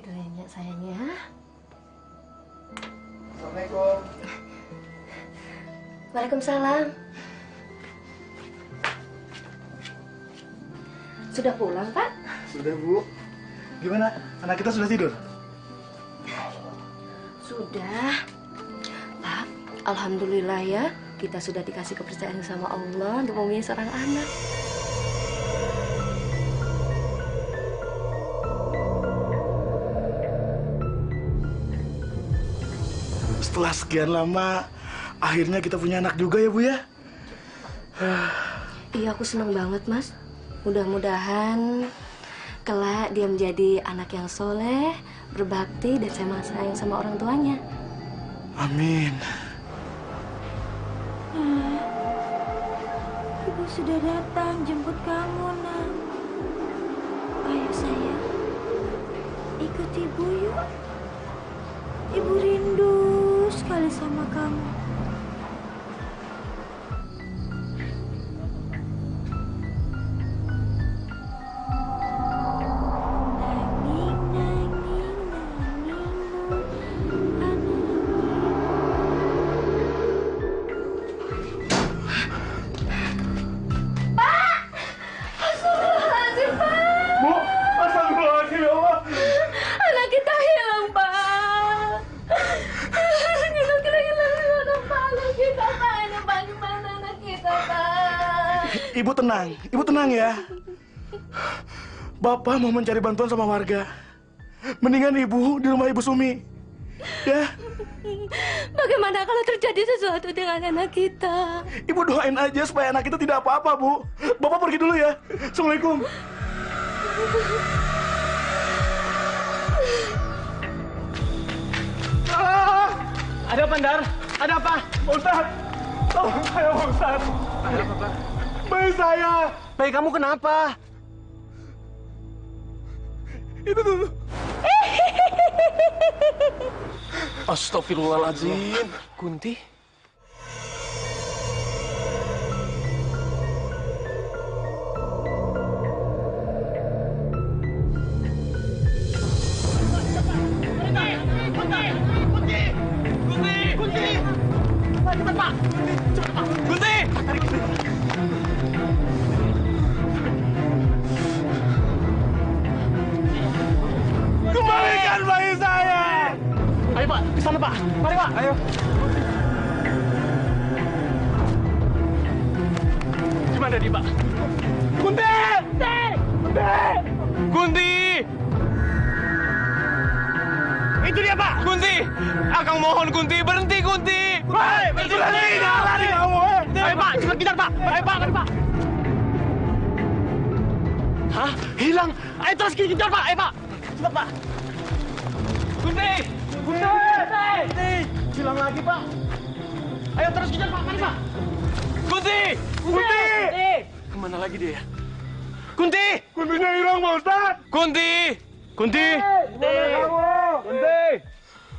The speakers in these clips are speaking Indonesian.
Tidur ya sayangnya. Assalamualaikum. Waalaikumsalam. Sudah pulang, Pak? Sudah, Bu. Gimana? Anak kita sudah tidur? Sudah. Pak, Alhamdulillah ya. Kita sudah dikasih kepercayaan sama Allah untuk mempunyai seorang anak. Setelah sekian lama, akhirnya kita punya anak juga ya, Bu ya? Iya, aku senang banget, Mas. Mudah-mudahan kelak dia menjadi anak yang soleh, berbakti, dan sama sayang sama orang tuanya. Amin. Ibu sudah datang jemput kamu, Nak. Ayo sayang, ikut ibu yuk. Ibu rindu sekali sama kamu. Bapak mau mencari bantuan sama warga. Mendingan Ibu di rumah Ibu Sumi. Ya, Bagaimana kalau terjadi sesuatu dengan anak kita? Ibu doain aja supaya anak kita tidak apa-apa, Bu. Bapak pergi dulu ya. Assalamualaikum. Ah! Ada apa, Ndar? Ada apa? Ustaz, tolong saya, Ustaz. Ada apa, Pak? Bayi saya. Bayi kamu kenapa? Itu tuh. Astagfirullahaladzim. Kunti? Kembalikan Pak. Ke sana, Pak. Mari, Pak. Ayo. Gimana dia, Pak? Kunti! Kunti! Kunti! Itu dia, Pak! Kunti! Akang mohon, Kunti. Berhenti, Kunti! Hei, berhenti! Lari, lari kamu! Ayo, Pak. Cepat kejar, Pak. Ayo, Pak. Mari, Pak. Hah? Hilang? Ayo terus kejar, Pak. Ayo, Pak. Cepat, Pak. Hilang lagi, Pak. Ayo terus kejar, Pak. Mari, Pak. Kunti! Kunti! Ke mana lagi dia? ya? Kunti! Kuntinya hilang, Pak Ustaz. Kunti! Kunti! Kunti. Kunti.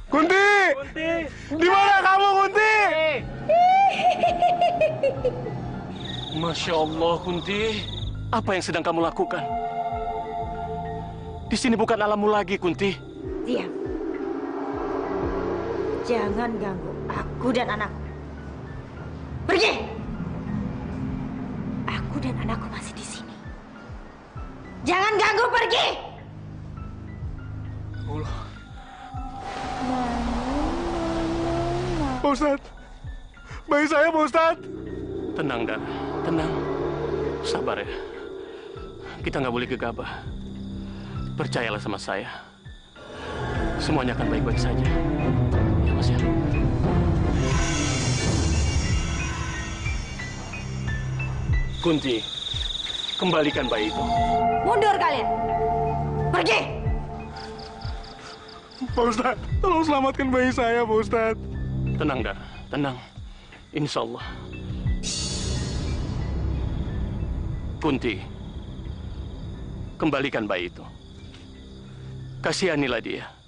Kunti. Kunti! Di mana kamu, Kunti? Masya Allah, Kunti. Apa yang sedang kamu lakukan? Di sini bukan alammu lagi, Kunti. Diam. Jangan ganggu aku dan anakku. Pergi! Aku dan anakku masih di sini. Jangan ganggu, pergi! Allah. Pak Ustaz. Bayi saya, Pak Ustaz. Tenang, Dan. Tenang. Sabar ya. Kita nggak boleh gegabah. Percayalah sama saya. Semuanya akan baik-baik saja. Mas ya. Kunti, kembalikan bayi itu. Mundur kalian! Pergi! Pak Ustaz, tolong selamatkan bayi saya, Pak Ustaz. Tenang, Dar. Tenang. Insya Allah. Kunti, kembalikan bayi itu. Kasihanilah dia.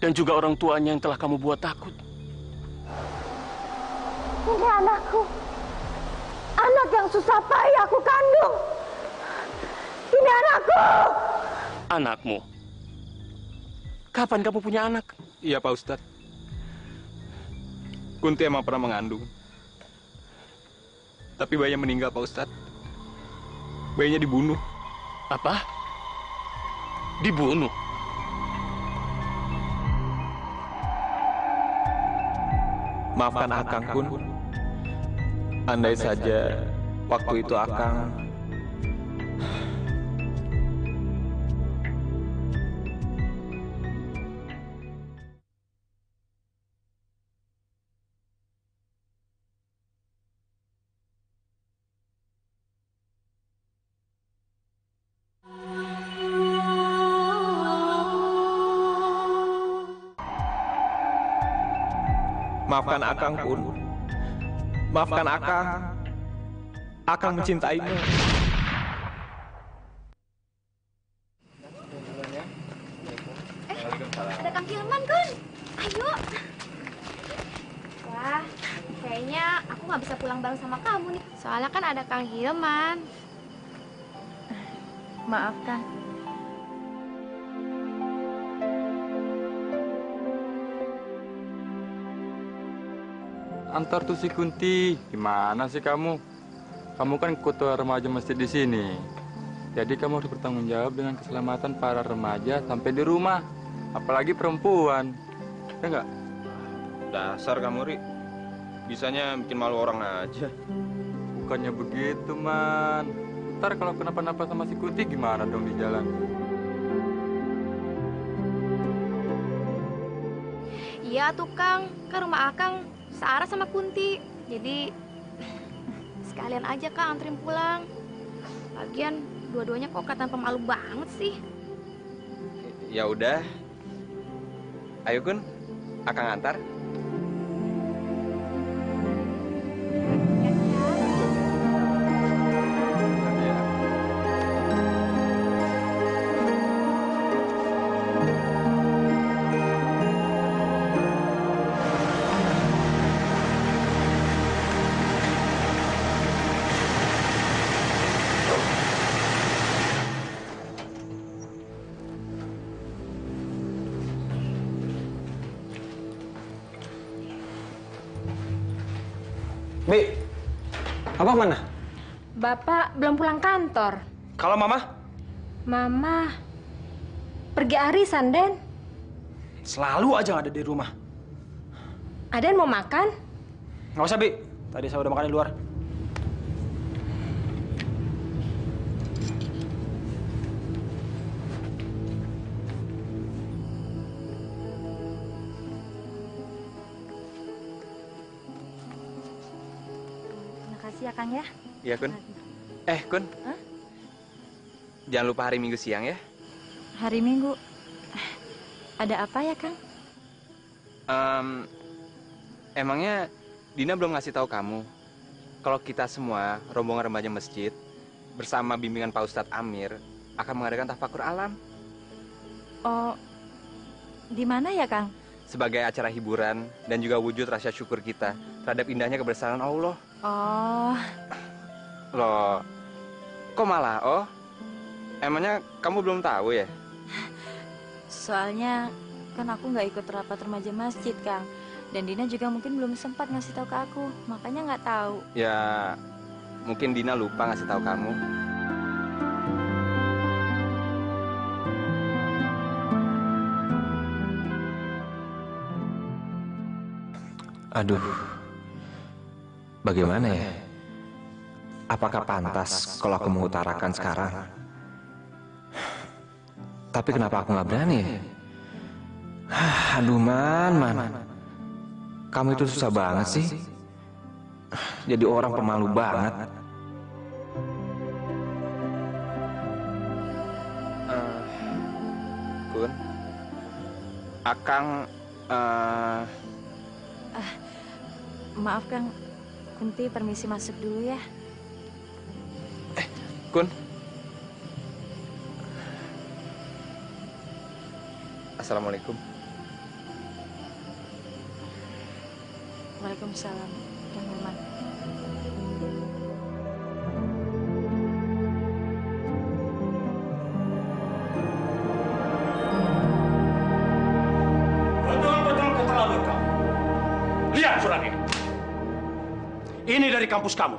Dan juga orang tuanya yang telah kamu buat takut. Ini anakku. Anak yang susah payah aku kandung. Ini anakku. Anakmu. Kapan kamu punya anak? Iya Pak Ustadz. Kunti emang pernah mengandung. Tapi bayinya meninggal Pak Ustadz. Bayinya dibunuh. Apa? Dibunuh? Maafkan Akang Kun. Andai saja waktu itu Akang Maafkan Akang Kun. Maafkan Akang. Akang mencintaimu. Ada Kang Hilman, Kun. Ayo. Wah, kayaknya aku nggak bisa pulang bareng sama kamu nih. Soalnya kan ada Kang Hilman. Maaf, Kang. Antar tuh si Kunti. Gimana sih kamu? Kamu kan ketua remaja masjid di sini. Jadi kamu harus bertanggung jawab dengan keselamatan para remaja sampai di rumah. Apalagi perempuan. Ya enggak? Dasar kamu, Ri. Bisanya bikin malu orang aja. Bukannya begitu, Man. Ntar kalau kenapa-napa sama si Kunti gimana dong di jalan? Iya tuh Kang, kan rumah Akang searah sama Kunti. Jadi sekalian aja Kang anterin pulang. Lagian dua-duanya kok kelihatan pemalu banget sih. Ya udah. Ayo Kun, Akang antar. Kantor. Kalau Mama? Mama pergi arisan, Den. Selalu aja nggak ada di rumah. Aden mau makan? Nggak usah, Bi. Tadi saya udah makan di luar. Makasih ya, Kang ya. Iya Kun. Eh Kun. Hah? Jangan lupa hari Minggu siang ya. Hari Minggu. Ada apa ya, Kang? Em, emangnya Dina belum ngasih tahu kamu kalau kita semua rombongan remaja masjid bersama bimbingan Pak Ustadz Amir akan mengadakan tafakur alam Oh, di mana ya, Kang? sebagai acara hiburan dan juga wujud rasa syukur kita terhadap indahnya kebesaran Allah. Oh, Loh, kok malah oh? Emangnya kamu belum tahu ya? soalnya kan aku nggak ikut rapat remaja masjid, Kang. Dan Dina juga mungkin belum sempat ngasih tahu ke aku, makanya nggak tahu. Ya, mungkin Dina lupa ngasih tahu kamu. Aduh, bagaimana ya? Apakah pantas kalau aku mengutarakan sekarang? Tapi kenapa aku nggak berani? ya? Aduh, man, man. Kamu itu susah banget sih. Jadi orang pemalu banget. Eh, Kun, Akang, eh, Maaf, Kang. Kunti permisi masuk dulu ya. Kun. Assalamualaikum. Waalaikumsalam, ini. Ini dari kampus kamu.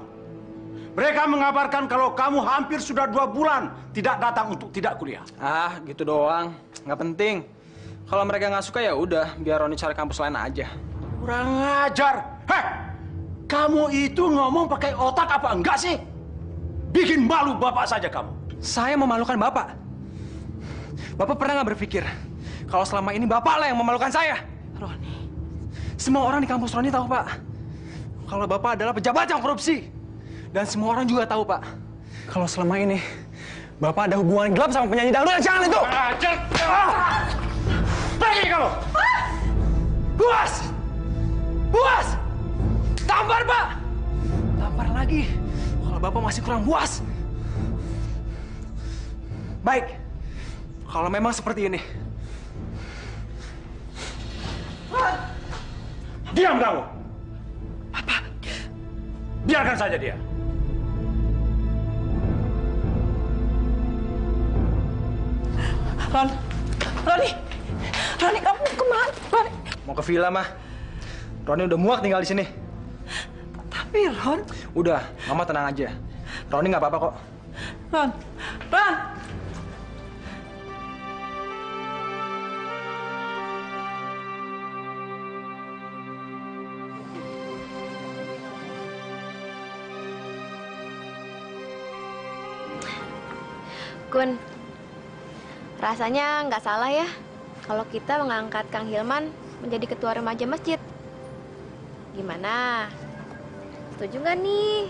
Mereka mengabarkan kalau kamu hampir sudah dua bulan tidak datang untuk tidak kuliah. Ah, gitu doang. Nggak penting. Kalau mereka nggak suka ya udah, biar Roni cari kampus lain aja. Kurang ajar. Heh, kamu itu ngomong pakai otak apa enggak sih? Bikin malu bapak saja kamu. Saya memalukan Bapak. Bapak pernah nggak berpikir kalau selama ini Bapak lah yang memalukan saya? Roni. Semua orang di kampus Roni tahu, Pak. Kalau Bapak adalah pejabat yang korupsi. Dan semua orang juga tahu, Pak. Kalau selama ini Bapak ada hubungan gelap sama penyanyi dangdut yang jangan itu. Ajar. Ah! Pergi kamu. Buas! Buas! Tampar, Pak! Tampar lagi. Kalau Bapak masih kurang buas. Baik. Kalau memang seperti ini. Diam kamu. Apa? Biarkan saja dia. Ron, Roni, Roni kamu mau ke mana? Roni, Mau ke villa, mah. Roni udah muak tinggal di sini. tapi Ron, Udah, Mama tenang aja. Roni nggak apa-apa kok. Ron, Ron. Kun, rasanya nggak salah ya kalau kita mengangkat Kang Hilman menjadi ketua remaja masjid. Gimana? Setuju nggak nih?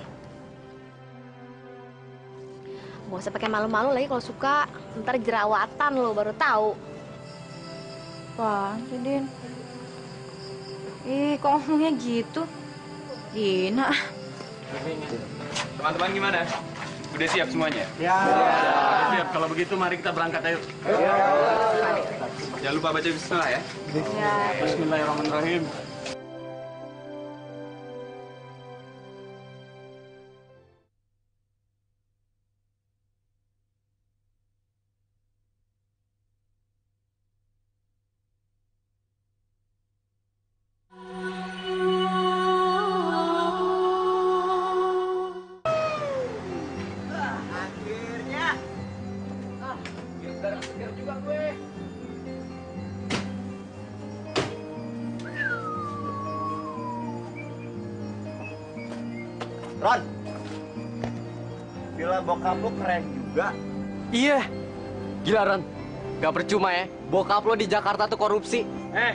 Gak usah pakai malu-malu lagi kalau suka. Ntar jerawatan lo baru tahu. Sih, Din? Ih, kok ngomongnya gitu? Dina. Teman-teman gimana? Udah siap semuanya? Ya. Siap. Kalau begitu mari kita berangkat ayo. Jangan lupa baca bismillah ya. Bismillahirrahmanirrahim. Villa bokap lu keren juga. Iya. Gila, Ron. Gak percuma ya. Bokap lo di Jakarta tuh korupsi. Eh,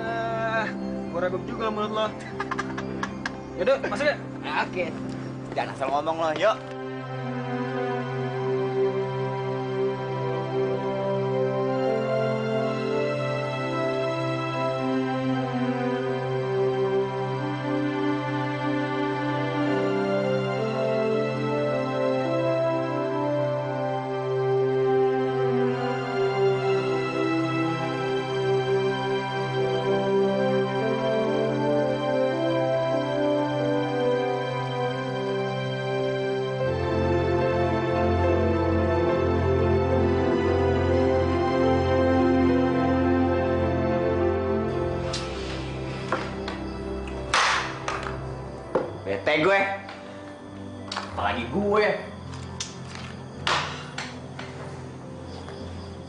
eh, gue ragu juga menurut lo. Yaudah, masuk ya. Oke. Jangan asal ngomong lo, yuk. Bete gue. Apalagi gue.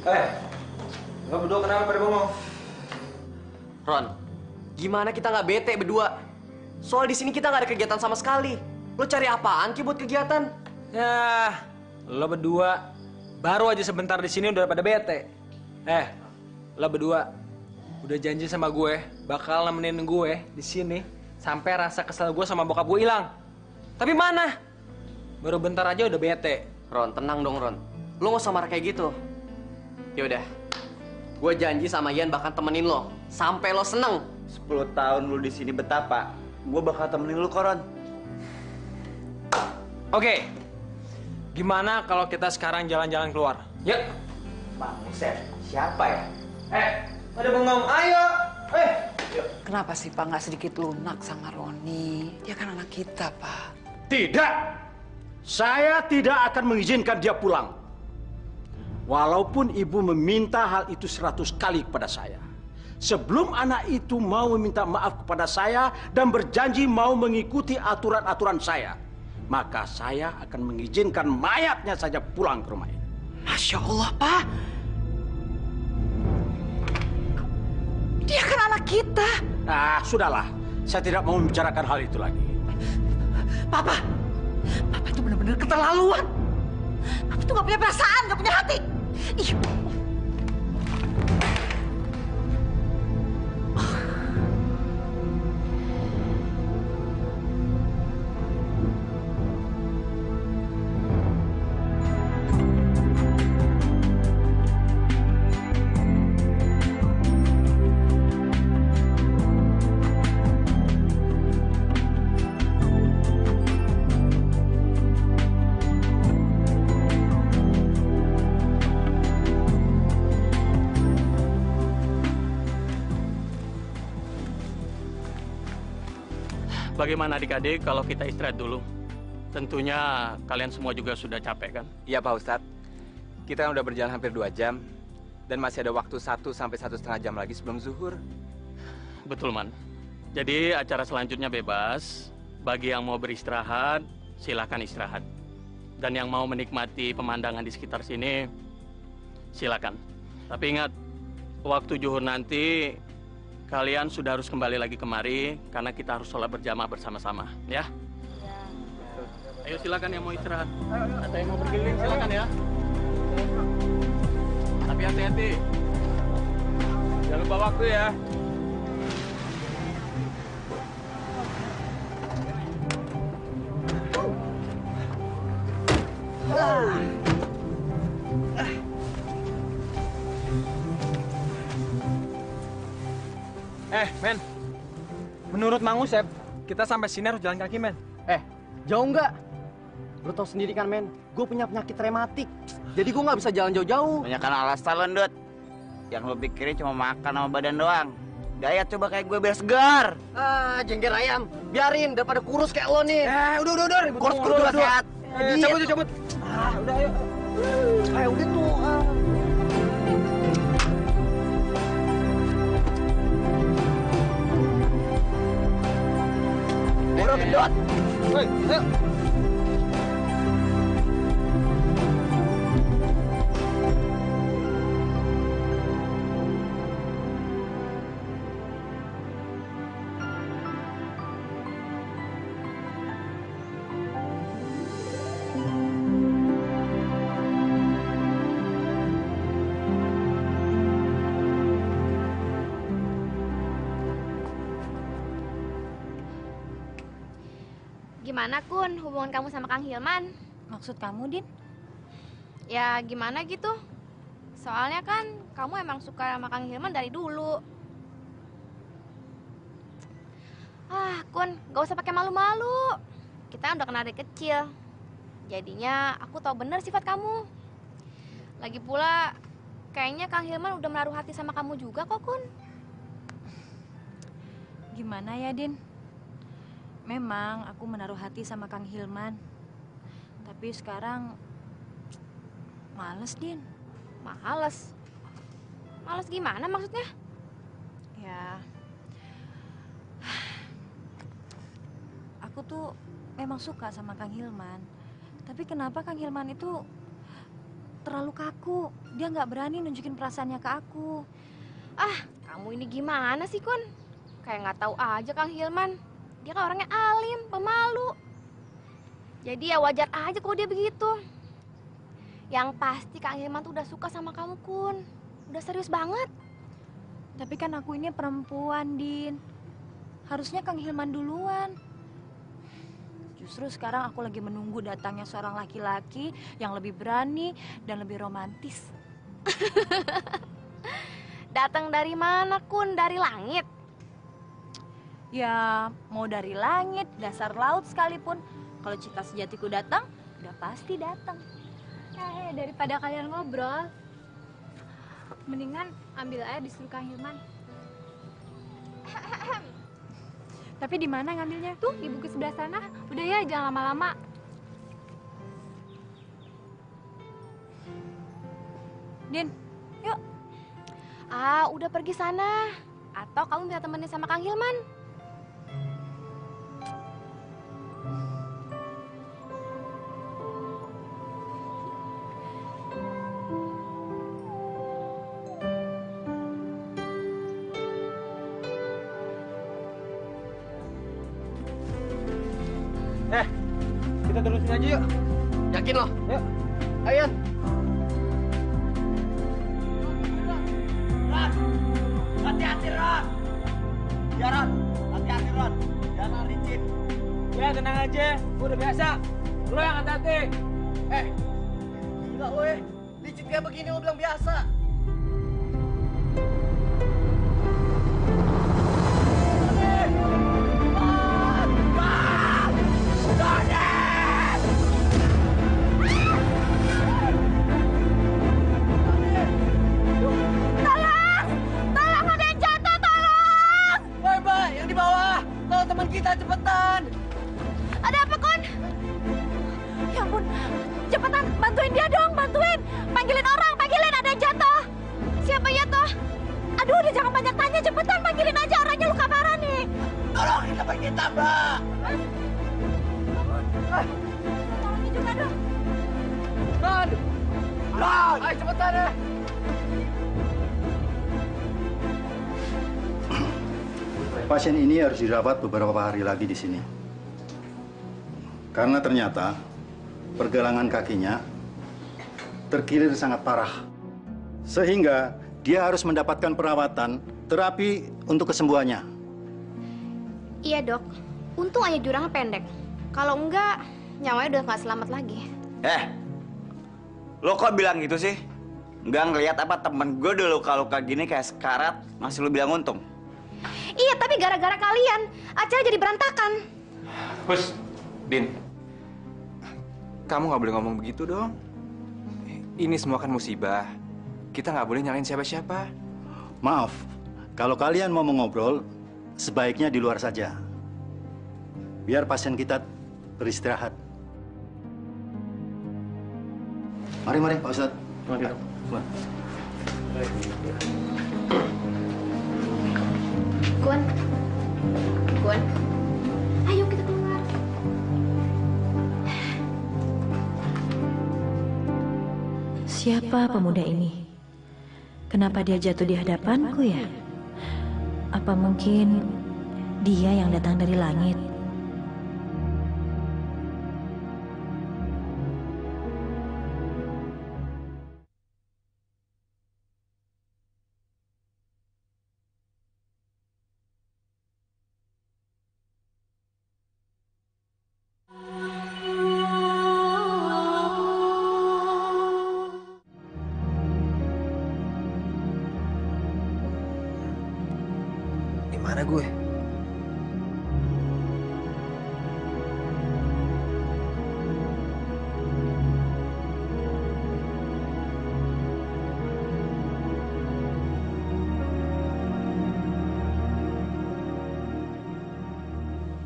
Eh, lo berdua kenapa pada bengong? Ron, gimana kita nggak bete berdua? Soal di sini kita nggak ada kegiatan sama sekali. Lo cari apaan ki buat kegiatan? Ya, lo berdua baru aja sebentar di sini udah pada bete. Eh, lo berdua udah janji sama gue bakal nemenin gue di sini sampai rasa kesel gue sama bokap gue hilang. Tapi mana? Baru bentar aja udah bete. Ron, tenang dong Ron. Lo nggak usah marah kayak gitu. Yaudah, gue janji sama Ian bakal temenin lo sampai lo seneng. 10 tahun lu di sini betapa, gue bakal temenin lu koron. Oke, gimana kalau kita sekarang jalan-jalan keluar? Yuk. Bang Buset, siapa ya? Eh, ada bengong. Ayo. Eh. Kenapa sih Pak nggak sedikit lunak sama Roni? Dia kan anak kita, Pak. Tidak. Saya tidak akan mengizinkan dia pulang. Walaupun ibu meminta hal itu seratus kali kepada saya. Sebelum anak itu mau meminta maaf kepada saya dan berjanji mau mengikuti aturan-aturan saya, maka saya akan mengizinkan mayatnya saja pulang ke rumah ini. Masya Allah, Pak. Dia kan anak kita. Ah, sudahlah. Saya tidak mau membicarakan hal itu lagi. Papa, Papa itu benar-benar keterlaluan. Papa itu nggak punya perasaan, nggak punya hati. Ih, Bagaimana adik-adik kalau kita istirahat dulu? Tentunya kalian semua juga sudah capek kan? Iya Pak Ustadz. Kita kan udah berjalan hampir dua jam. Dan masih ada waktu satu sampai satu setengah jam lagi sebelum zuhur. Betul, Man. Jadi acara selanjutnya bebas. Bagi yang mau beristirahat, silakan istirahat. Dan yang mau menikmati pemandangan di sekitar sini, silakan. Tapi ingat, waktu zuhur nanti kalian sudah harus kembali lagi kemari karena kita harus sholat berjamaah bersama-sama, ya? Ayo silakan yang mau istirahat. Atau yang mau berkeliling silakan ya. Tapi hati-hati. Jangan lupa waktu ya. Eh, men. Menurut Mang Usep, kita sampai sini harus jalan kaki, men. Eh, jauh nggak? Lo tau sendiri kan, men. Gue punya penyakit rematik. Jadi gue nggak bisa jalan jauh-jauh. Banyak kan alasan lo, Dut. Yang lo pikirin cuma makan sama badan doang. Diet coba kayak gue biar segar. Ah, jengger ayam. Biarin, daripada kurus kayak lo nih. Eh, udah, udah, udah. ribut Kurus mulu, kurus juga udah. sehat. Eh, cabut, cabut. Ah, udah ayo. Eh, udah tuh. Ah. Bro, Gimana Kun hubungan kamu sama Kang Hilman? Maksud kamu, Din? Ya gimana gitu? Soalnya kan kamu emang suka sama Kang Hilman dari dulu. Ah, Kun, gak usah pakai malu-malu. Kita udah kenal dari kecil. Jadinya aku tahu bener sifat kamu. Lagi pula, kayaknya Kang Hilman udah menaruh hati sama kamu juga kok, Kun. Gimana ya, Din? Memang aku menaruh hati sama Kang Hilman. Tapi sekarang males, Din. Males. Males gimana maksudnya? Ya. Aku tuh memang suka sama Kang Hilman. Tapi kenapa Kang Hilman itu terlalu kaku? Dia nggak berani nunjukin perasaannya ke aku. Ah, kamu ini gimana sih, Kun? Kayak nggak tahu aja Kang Hilman. Dia kan orangnya alim, pemalu. Jadi ya wajar aja kalau dia begitu. Yang pasti Kang Hilman tuh udah suka sama kamu, Kun. Udah serius banget. Tapi kan aku ini perempuan, Din. Harusnya Kang Hilman duluan. Justru sekarang aku lagi menunggu datangnya seorang laki-laki yang lebih berani dan lebih romantis. Datang dari mana, Kun? Dari langit. Ya, mau dari langit, dasar laut sekalipun. Kalau cinta sejatiku datang, udah pasti datang. Eh, daripada kalian ngobrol, mendingan ambil air di Kang Hilman. Tapi di mana ngambilnya? Tuh, di buku sebelah sana. Udah ya, jangan lama-lama. Din, yuk. Ah, udah pergi sana. Atau kamu minta temenin sama Kang Hilman? Yakin lo? Yuk. Ayo. Ron, hati-hati Ron. Ya Ron, hati-hati Ron. Jangan licin. Ya tenang aja, gua udah biasa. Lo yang hati-hati. Eh, enggak weh. Licin kayak begini lo bilang biasa. Bantuin. Panggilin orang, panggilin ada yang jatuh. Siapa ya toh? Aduh, udah jangan banyak tanya, cepetan panggilin aja orangnya luka parah nih. Teman kita, Mbak. Tolongin juga dong. Ron! Ron! Ayo cepetan ya. Pasien ini harus dirawat beberapa hari lagi di sini. Karena ternyata pergelangan kakinya terkilir sangat parah. Sehingga dia harus mendapatkan perawatan terapi untuk kesembuhannya. Iya dok, untung aja jurangnya pendek. Kalau enggak, nyawanya udah nggak selamat lagi. Eh, lo kok bilang gitu sih? Nggak ngeliat apa temen gue dulu kalau kayak gini kayak sekarat masih lo bilang untung. Iya, tapi gara-gara kalian, acara jadi berantakan. Hus, Din. Kamu nggak boleh ngomong begitu dong. Ini semua kan musibah. Kita nggak boleh nyalain siapa-siapa. Maaf, kalau kalian mau mengobrol, sebaiknya di luar saja. Biar pasien kita beristirahat. Mari, mari, Pak Ustadz. Mari. Gun, Gun, ayo kita keluar. Siapa pemuda ini? Kenapa dia jatuh di hadapanku ya? Apa mungkin dia yang datang dari langit? Mana gue?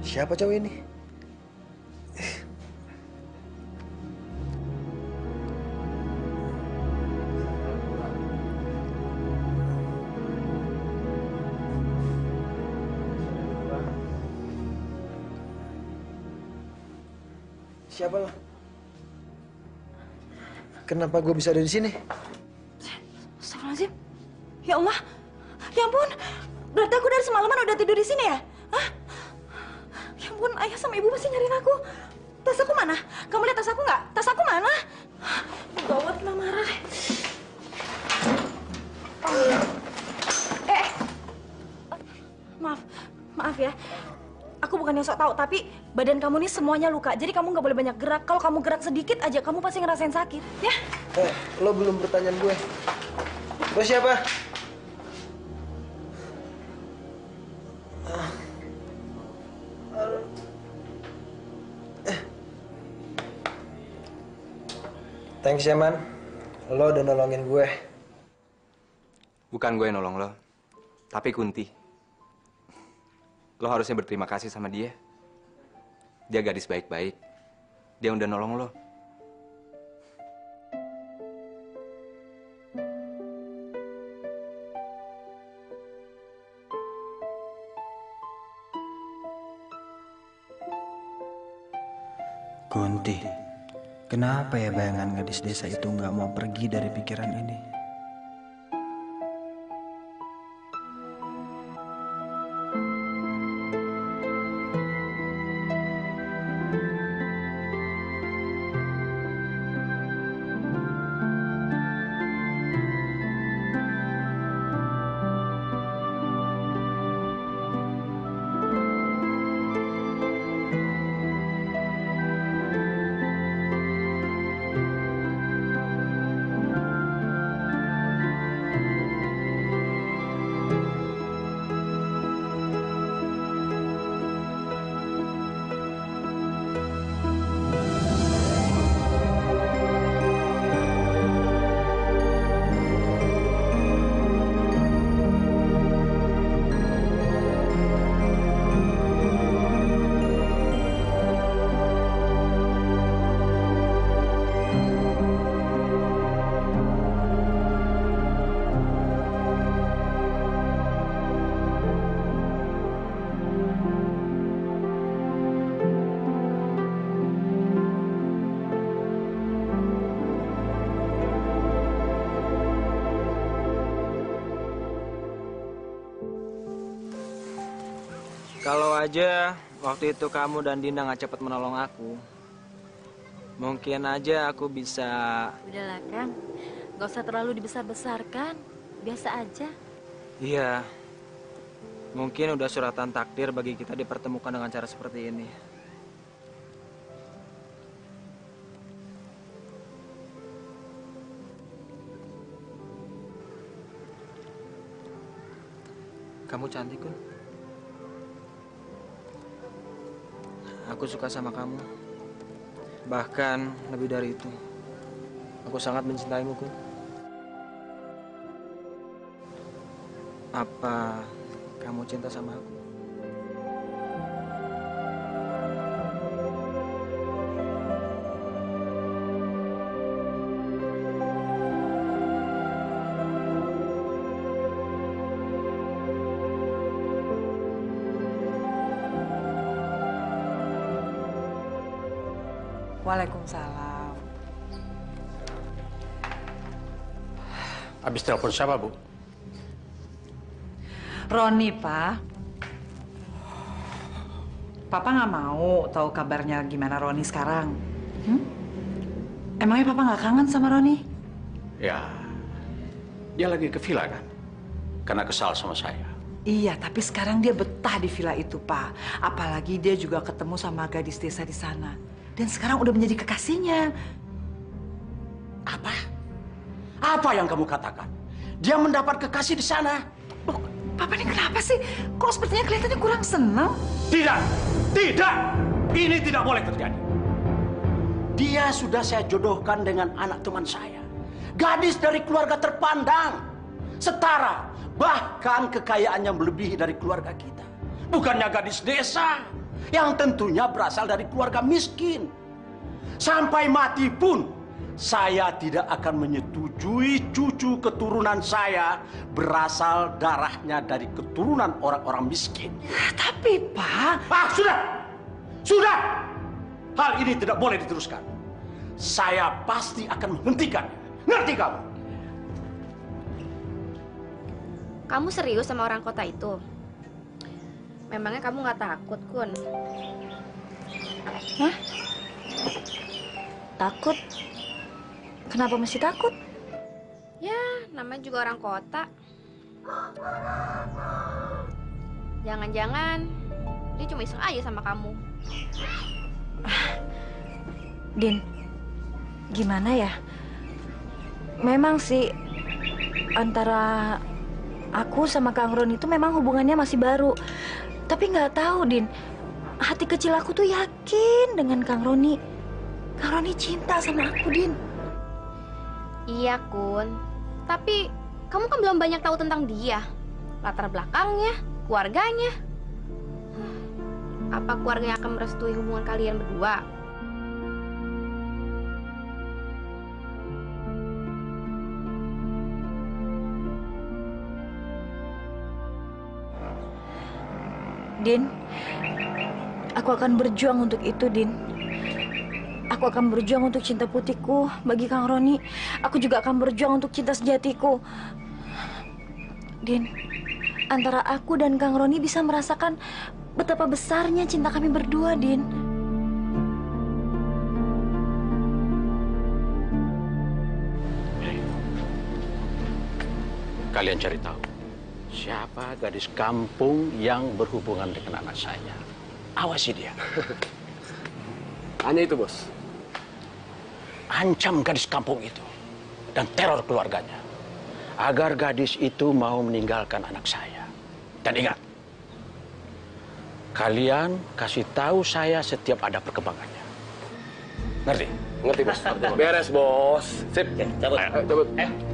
Siapa cowok ini? Siapa lo? Kenapa gue bisa ada di sini? Astagfirullahaladzim. Ya Allah. Ya ampun. Berarti aku dari semalaman udah tidur di sini ya? Hah? Ya ampun, ayah sama ibu masih nyariin aku. Tas aku mana? Kamu lihat tas aku nggak? Tas aku mana? Gawat kena marah. Eh, eh. Maaf, maaf ya. Aku bukan yang sok tahu, tapi badan kamu ini semuanya luka. Jadi kamu nggak boleh banyak gerak. Kalau kamu gerak sedikit aja, kamu pasti ngerasain sakit, ya? Eh, lo belum pertanyaan gue. Lo siapa? Thanks ya, Man. Lo udah nolongin gue. Bukan gue yang nolong lo, tapi Kunti. Lo harusnya berterima kasih sama dia. Dia gadis baik-baik. Dia udah nolong lo. Kunti, kenapa ya bayangan gadis desa itu nggak mau pergi dari pikiran ini? Aja waktu itu kamu dan Dinda nggak cepat menolong aku, mungkin aja aku bisa. Udahlah, Kang. Gak usah terlalu dibesar-besarkan. Biasa aja. Iya, mungkin udah suratan takdir bagi kita dipertemukan dengan cara seperti ini. Kamu cantik, Kun. Aku suka sama kamu. Bahkan lebih dari itu. Aku sangat mencintaimu, Kun. Apa kamu cinta sama aku? Waalaikumsalam. Habis telepon siapa, Bu? Roni, Pak. Papa nggak mau tahu kabarnya gimana Roni sekarang. Hmm? Emangnya Papa nggak kangen sama Roni? Ya, dia lagi ke villa kan? Karena kesal sama saya. Iya, tapi sekarang dia betah di villa itu, Pak. Apalagi dia juga ketemu sama gadis desa di sana. Dan sekarang udah menjadi kekasihnya. Apa? Apa yang kamu katakan? Dia mendapat kekasih di sana. Loh, Papa ini kenapa sih? Kok sepertinya kelihatannya kurang senang? Tidak, tidak. Ini tidak boleh terjadi. Dia sudah saya jodohkan dengan anak teman saya. Gadis dari keluarga terpandang. Setara, bahkan kekayaannya melebihi dari keluarga kita. Bukannya gadis desa yang tentunya berasal dari keluarga miskin. Sampai mati pun saya tidak akan menyetujui cucu keturunan saya berasal darahnya dari keturunan orang-orang miskin. Tapi, Pak... Ah, sudah! Sudah! Hal ini tidak boleh diteruskan. Saya pasti akan menghentikannya. Ngerti kamu? Kamu serius sama orang kota itu? Memangnya kamu nggak takut, Kun? Hah? Takut? Kenapa mesti takut? Ya, namanya juga orang kota. Jangan-jangan dia cuma iseng aja sama kamu. Din, gimana ya? Memang sih antara aku sama Kang Ron itu memang hubungannya masih baru. Tapi nggak tahu, Din. Hati kecil aku tuh yakin dengan Kang Roni. Kang Roni cinta sama aku, Din. Iya, Kun. Tapi kamu kan belum banyak tahu tentang dia. Latar belakangnya, keluarganya. Apa keluarganya akan merestui hubungan kalian berdua? Din, aku akan berjuang untuk itu, Din. Aku akan berjuang untuk cinta putihku bagi Kang Roni. Aku juga akan berjuang untuk cinta sejatiku. Din, antara aku dan Kang Roni bisa merasakan betapa besarnya cinta kami berdua, Din. Kalian cari tahu siapa gadis kampung yang berhubungan dengan anak saya. Awasi dia. Hanya itu, Bos. Ancam gadis kampung itu dan teror keluarganya agar gadis itu mau meninggalkan anak saya. Dan ingat, kalian kasih tahu saya setiap ada perkembangannya. Ngerti? Ngerti, Bos. Beres, Bos. Sip. cabut. Ayo, cabut. Eh.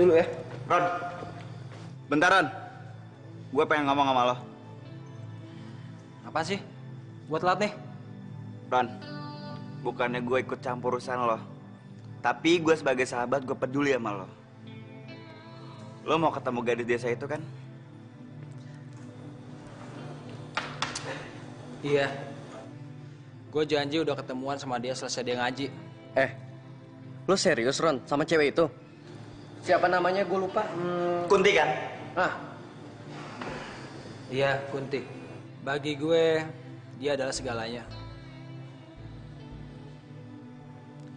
Dulu ya. Ron, bentaran. Gue pengen ngomong sama lo. Apa sih? Gue telat nih. Ron, bukannya gue ikut campur urusan lo. Tapi gue sebagai sahabat, gue peduli sama lo. Lo mau ketemu gadis desa itu kan? Iya. Gue janji udah ketemuan sama dia selesai dia ngaji. Eh, lo serius, Ron? Sama cewek itu? Siapa namanya? Gue lupa. Hmm... Kunti kan? Ah, Iya, Kunti. Bagi gue, dia adalah segalanya.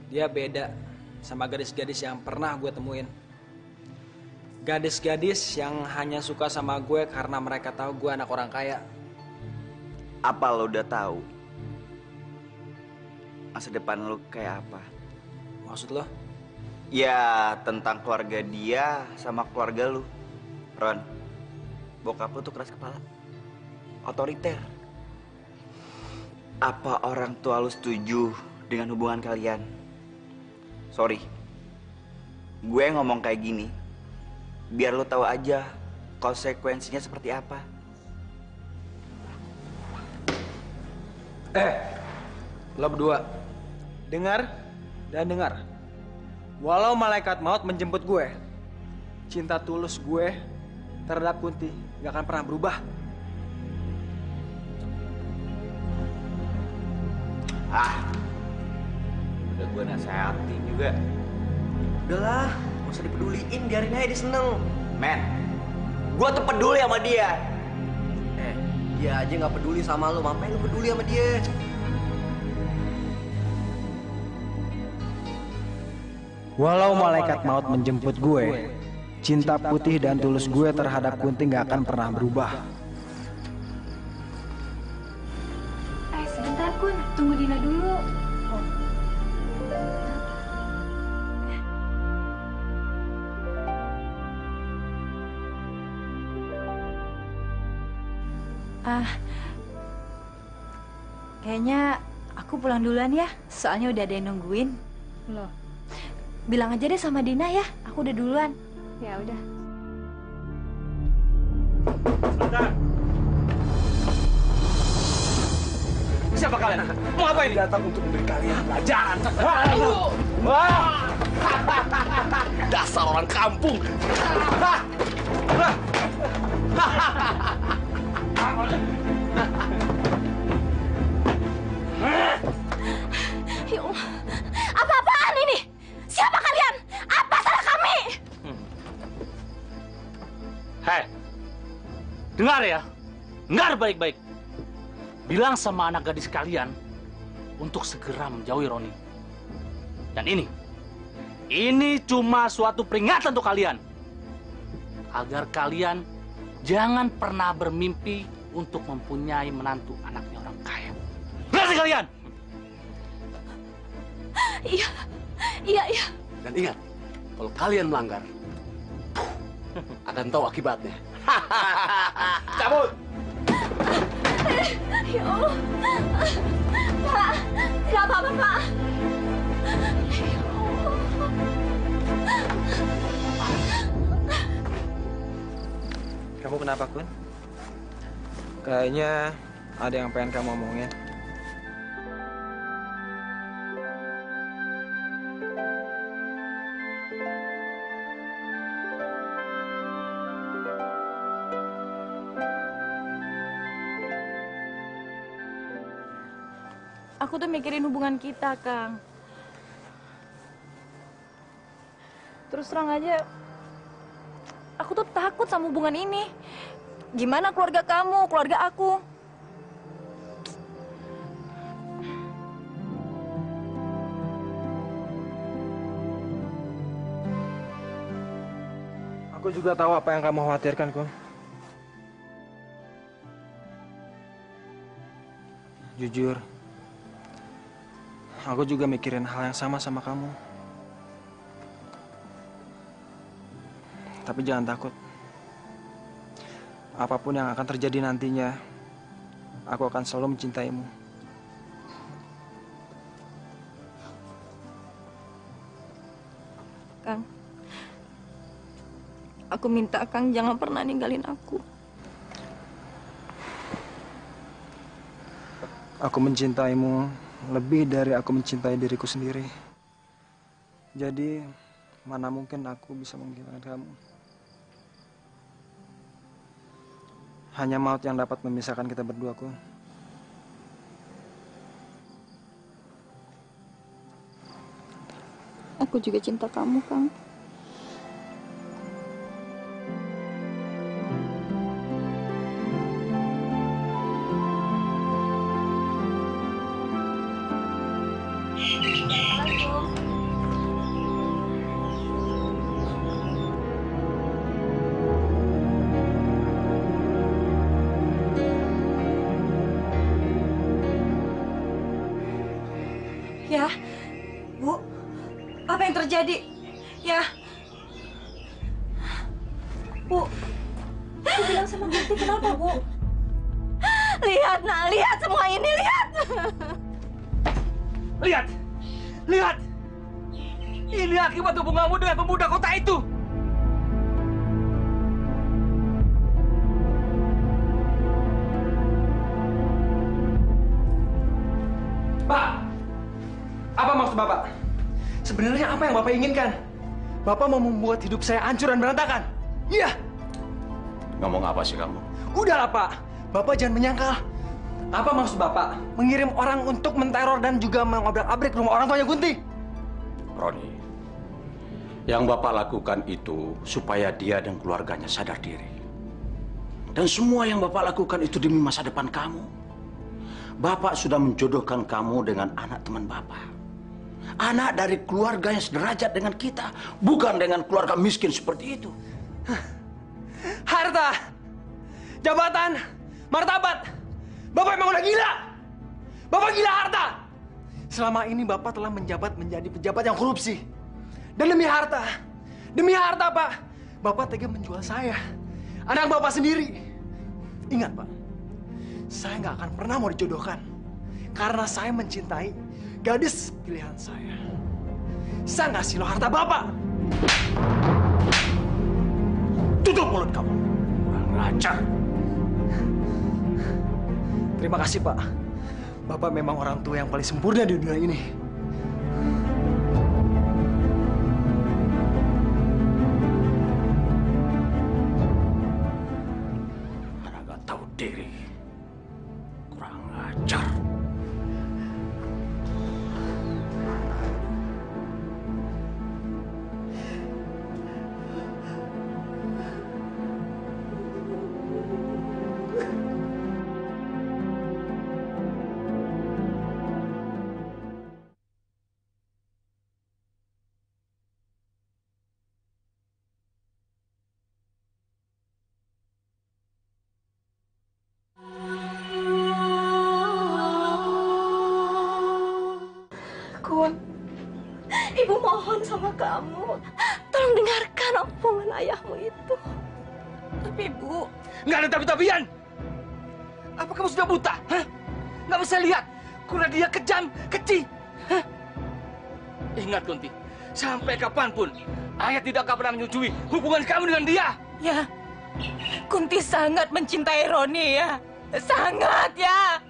Dia beda sama gadis-gadis yang pernah gue temuin. Gadis-gadis yang hanya suka sama gue karena mereka tahu gue anak orang kaya. Apa lo udah tahu? Masa depan lo kayak apa? Maksud lo? Ya, tentang keluarga dia sama keluarga lu. Ron, bokap lu tuh keras kepala. Otoriter. Apa orang tua lu setuju dengan hubungan kalian? Sorry. Gue ngomong kayak gini, biar lu tahu aja konsekuensinya seperti apa. Eh, lo berdua, dengar dan dengar. Walau malaikat maut menjemput gue, cinta tulus gue terhadap Kunti gak akan pernah berubah. Ah, udah gue nasehatin juga. udahlah. Gak usah dipeduliin, biarin aja dia seneng. Men, gue tuh peduli sama dia. Eh, dia aja nggak peduli sama lo. Ngapain lo peduli sama dia? Walau malaikat maut menjemput gue, cinta putih dan tulus gue terhadap Kunti gak akan pernah berubah. Eh, sebentar, Kun. Tunggu Dina dulu. Ah, kayaknya aku pulang duluan ya. Soalnya udah ada yang nungguin. Loh, Bilang aja deh sama Dina ya. Aku udah duluan. ya udah. Siapa kalian? Mau ngapain? Datang untuk memberi kalian pelajaran. Wah. Dasar orang kampung. Ya Siapa kalian? Apa salah kami? Hei, dengar ya, dengar baik-baik. Bilang sama anak gadis kalian untuk segera menjauhi Roni. Dan ini, ini cuma suatu peringatan untuk kalian. Agar kalian jangan pernah bermimpi untuk mempunyai menantu anaknya orang kaya. Berarti kalian? Iya, iya, iya. Dan ingat, kalau kalian melanggar, akan tahu akibatnya. Cabut! Ya Allah. Pak, tidak apa-apa, Pak. Ya. Kamu kenapa, Kun? Kayaknya ada yang pengen kamu omongin. Aku tuh mikirin hubungan kita, Kang. Terus terang aja, aku tuh takut sama hubungan ini. Gimana keluarga kamu, keluarga aku? Aku juga tahu apa yang kamu khawatirkan, Kun. Jujur, aku juga mikirin hal yang sama sama kamu. Tapi jangan takut. Apa pun yang akan terjadi nantinya, aku akan selalu mencintaimu. Kang. Aku minta Kang jangan pernah ninggalin aku. Aku mencintaimu lebih dari aku mencintai diriku sendiri. Jadi, mana mungkin aku bisa menghilangkan kamu. Hanya maut yang dapat memisahkan kita berdua, Kun. Aku juga cinta kamu, Kang. Mau membuat hidup saya hancur dan berantakan. Iya. Ngomong apa sih kamu? Udahlah, Pak. Bapak jangan menyangkal. Apa maksud Bapak? Mengirim orang untuk menteror dan juga mengobrak-abrik rumah orang tuanya Kunti? Roni, yang Bapak lakukan itu supaya dia dan keluarganya sadar diri. Dan semua yang Bapak lakukan itu demi masa depan kamu. Bapak sudah menjodohkan kamu dengan anak teman Bapak. Anak dari keluarga yang sederajat dengan kita, bukan dengan keluarga miskin seperti itu. Harta, jabatan, martabat. Bapak emang udah gila. Bapak gila harta. Selama ini Bapak telah menjabat menjadi pejabat yang korupsi. Dan demi harta, demi harta Pak, Bapak tega menjual saya. Anak Bapak sendiri. Ingat Pak, saya nggak akan pernah mau dijodohkan. Karena saya mencintai gadis pilihan saya. Saya nggak silo harta Bapak. Tutup mulut kamu. Kurang ajar. Terima kasih, Pak. Bapak memang orang tua yang paling sempurna di dunia ini. Tidak akan pernah menyetujui hubungan kamu dengan dia. Ya, Kunti sangat mencintai Roni ya. Sangat ya.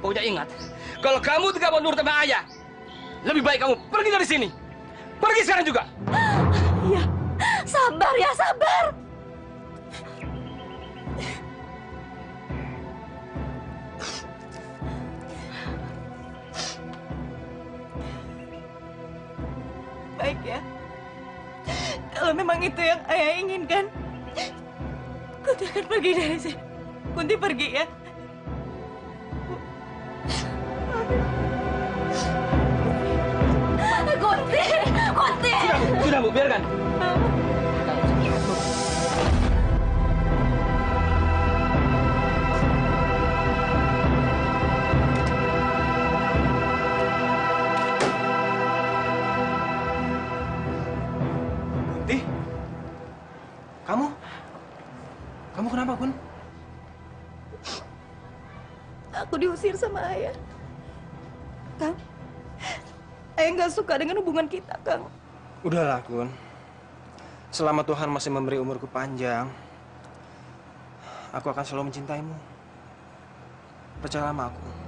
Pokoknya ingat, kalau kamu tidak mau nurut sama ayah, lebih baik kamu pergi dari sini. Pergi sekarang juga. Ya, sabar ya, sabar. Kalau memang itu yang ayah inginkan, Kunti akan pergi dari sini. Kunti pergi ya. Kunti! Kunti! Sudah, sudah Bu, biarkan. Sama ayah. Kang, ayah nggak suka dengan hubungan kita, Kang. Udahlah, Kun. Selama Tuhan masih memberi umurku panjang, aku akan selalu mencintaimu. Percayalah sama aku.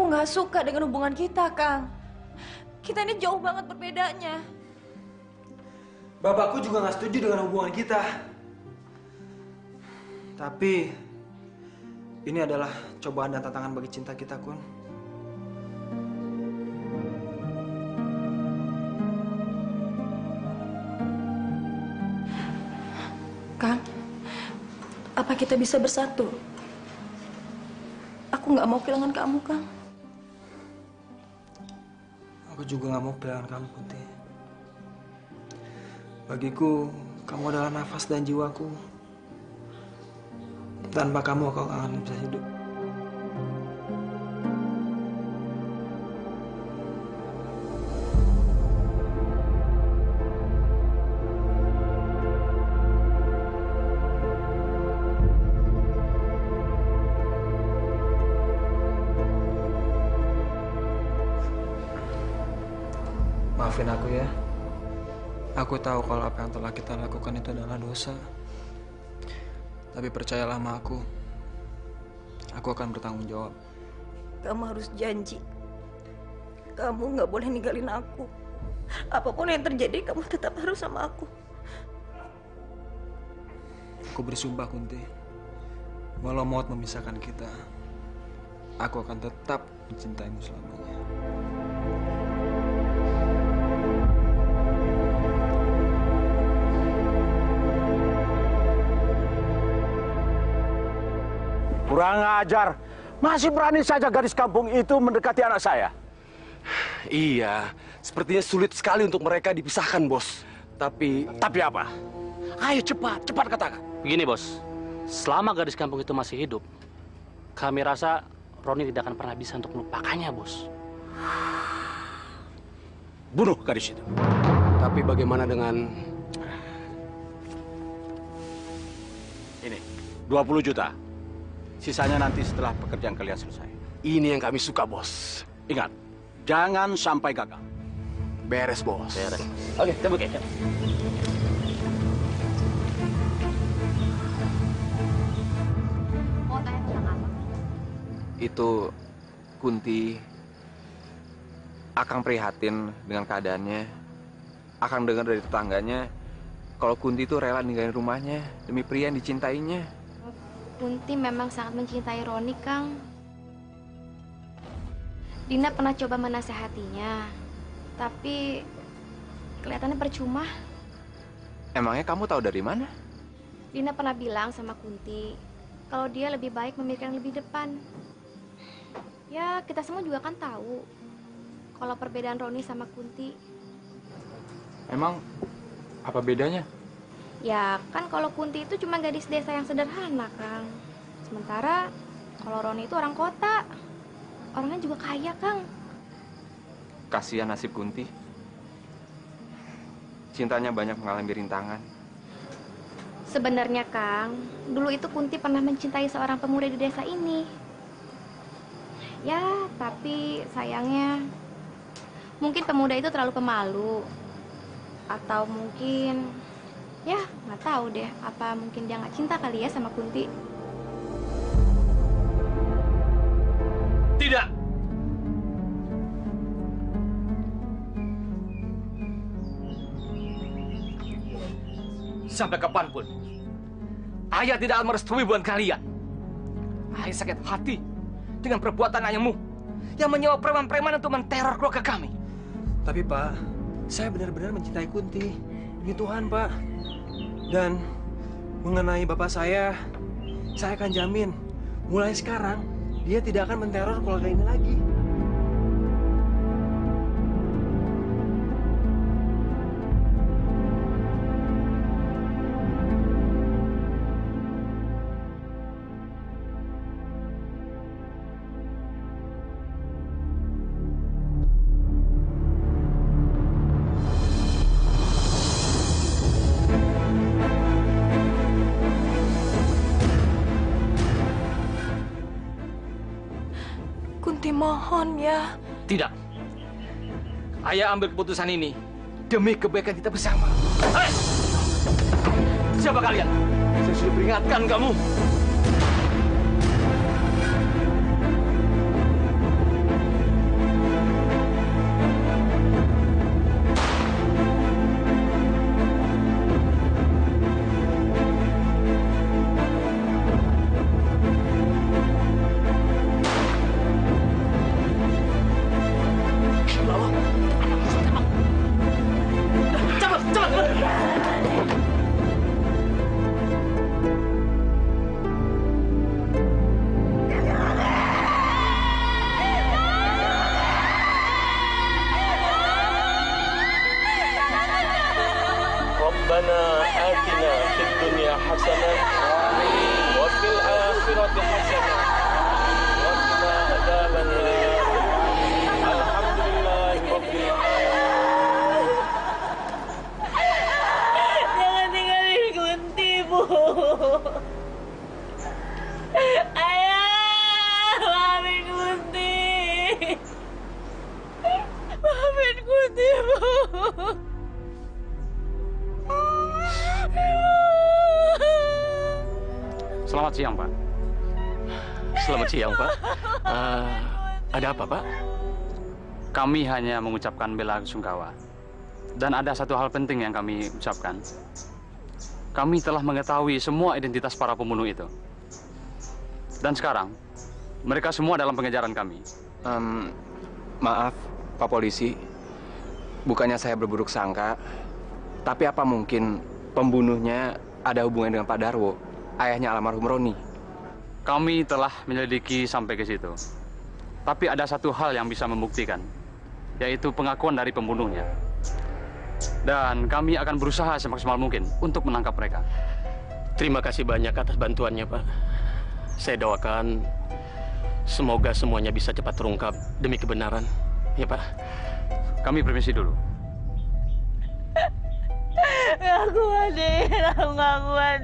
Ayahku nggak suka dengan hubungan kita, Kang. Kita ini jauh banget perbedaannya. Bapakku juga nggak setuju dengan hubungan kita. Tapi ini adalah cobaan dan tantangan bagi cinta kita, Kun. Kang, apa kita bisa bersatu? Aku nggak mau kehilangan kamu, Kang. Juga nggak mau kehilangan kamu, Kunti. Bagiku, kamu adalah nafas dan jiwaku. Tanpa kamu, aku akan bisa hidup. Aku tahu kalau apa yang telah kita lakukan itu adalah dosa. Tapi percayalah sama aku. Aku akan bertanggung jawab. Kamu harus janji. Kamu nggak boleh ninggalin aku. Apa pun yang terjadi, kamu tetap harus sama aku. Aku bersumpah, Kunti. Walau maut memisahkan kita, aku akan tetap mencintaimu selamanya. Kurang ajar. Masih berani saja gadis kampung itu mendekati anak saya. Iya, sepertinya sulit sekali untuk mereka dipisahkan, bos. Tapi... Tapi apa? Ayo cepat, cepat katakan. Begini, bos. Selama gadis kampung itu masih hidup, kami rasa Roni tidak akan pernah bisa untuk melupakannya, bos. Bunuh gadis itu. Tapi bagaimana dengan... Ini, 20 juta. Sisanya nanti setelah pekerjaan kalian selesai. Ini yang kami suka, bos. Ingat, jangan sampai gagal. Beres, bos. Beres. Oke, cabut tentang apa? Itu Kunti Akang prihatin dengan keadaannya. Akang dengar dari tetangganya kalau Kunti itu rela ninggalin rumahnya demi pria yang dicintainya. Kunti memang sangat mencintai Roni, Kang. Dina pernah coba menasehatinya, tapi kelihatannya percuma. Emangnya kamu tahu dari mana? Dina pernah bilang sama Kunti kalau dia lebih baik memikirkan lebih depan. Ya, kita semua juga kan tahu kalau perbedaan Roni sama Kunti. Emang apa bedanya? Ya, kan kalau Kunti itu cuma gadis desa yang sederhana, Kang. Sementara kalau Roni itu orang kota. Orangnya juga kaya, Kang. Kasihan nasib Kunti. Cintanya banyak mengalami rintangan. Sebenarnya, Kang, dulu itu Kunti pernah mencintai seorang pemuda di desa ini. Ya, tapi sayangnya mungkin pemuda itu terlalu pemalu. Atau mungkin ya, nggak tahu deh, apa mungkin dia nggak cinta kali ya sama Kunti. Tidak. Sampai kapan pun, ayah tidak akan merestui hubungan kalian. Ayah sakit hati dengan perbuatan ayahmu yang menyewa preman-preman untuk menteror keluarga kami. Tapi Pak, saya benar-benar mencintai Kunti. Demi Tuhan Pak. Dan mengenai bapak saya, saya akan jamin mulai sekarang dia tidak akan menteror keluarga ini lagi. Ya. Tidak. Ayah ambil keputusan ini demi kebaikan kita bersama. Hei! Siapa kalian? Saya sudah peringatkan kamu. Hanya mengucapkan bela sungkawa. Dan ada satu hal penting yang kami ucapkan. Kami telah mengetahui semua identitas para pembunuh itu. Dan sekarang, mereka semua dalam pengejaran kami. Em, maaf, Pak Polisi. Bukannya saya berburuk sangka, tapi apa mungkin pembunuhnya ada hubungan dengan Pak Darwo, ayahnya almarhum Roni? Kami telah menyelidiki sampai ke situ. Tapi ada satu hal yang bisa membuktikan, yaitu pengakuan dari pembunuhnya. Dan kami akan berusaha semaksimal mungkin untuk menangkap mereka. Terima kasih banyak atas bantuannya, Pak. Saya doakan semoga semuanya bisa cepat terungkap demi kebenaran. Ya, Pak. Kami permisi dulu. Gak kuat, Din. Aku gak kuat,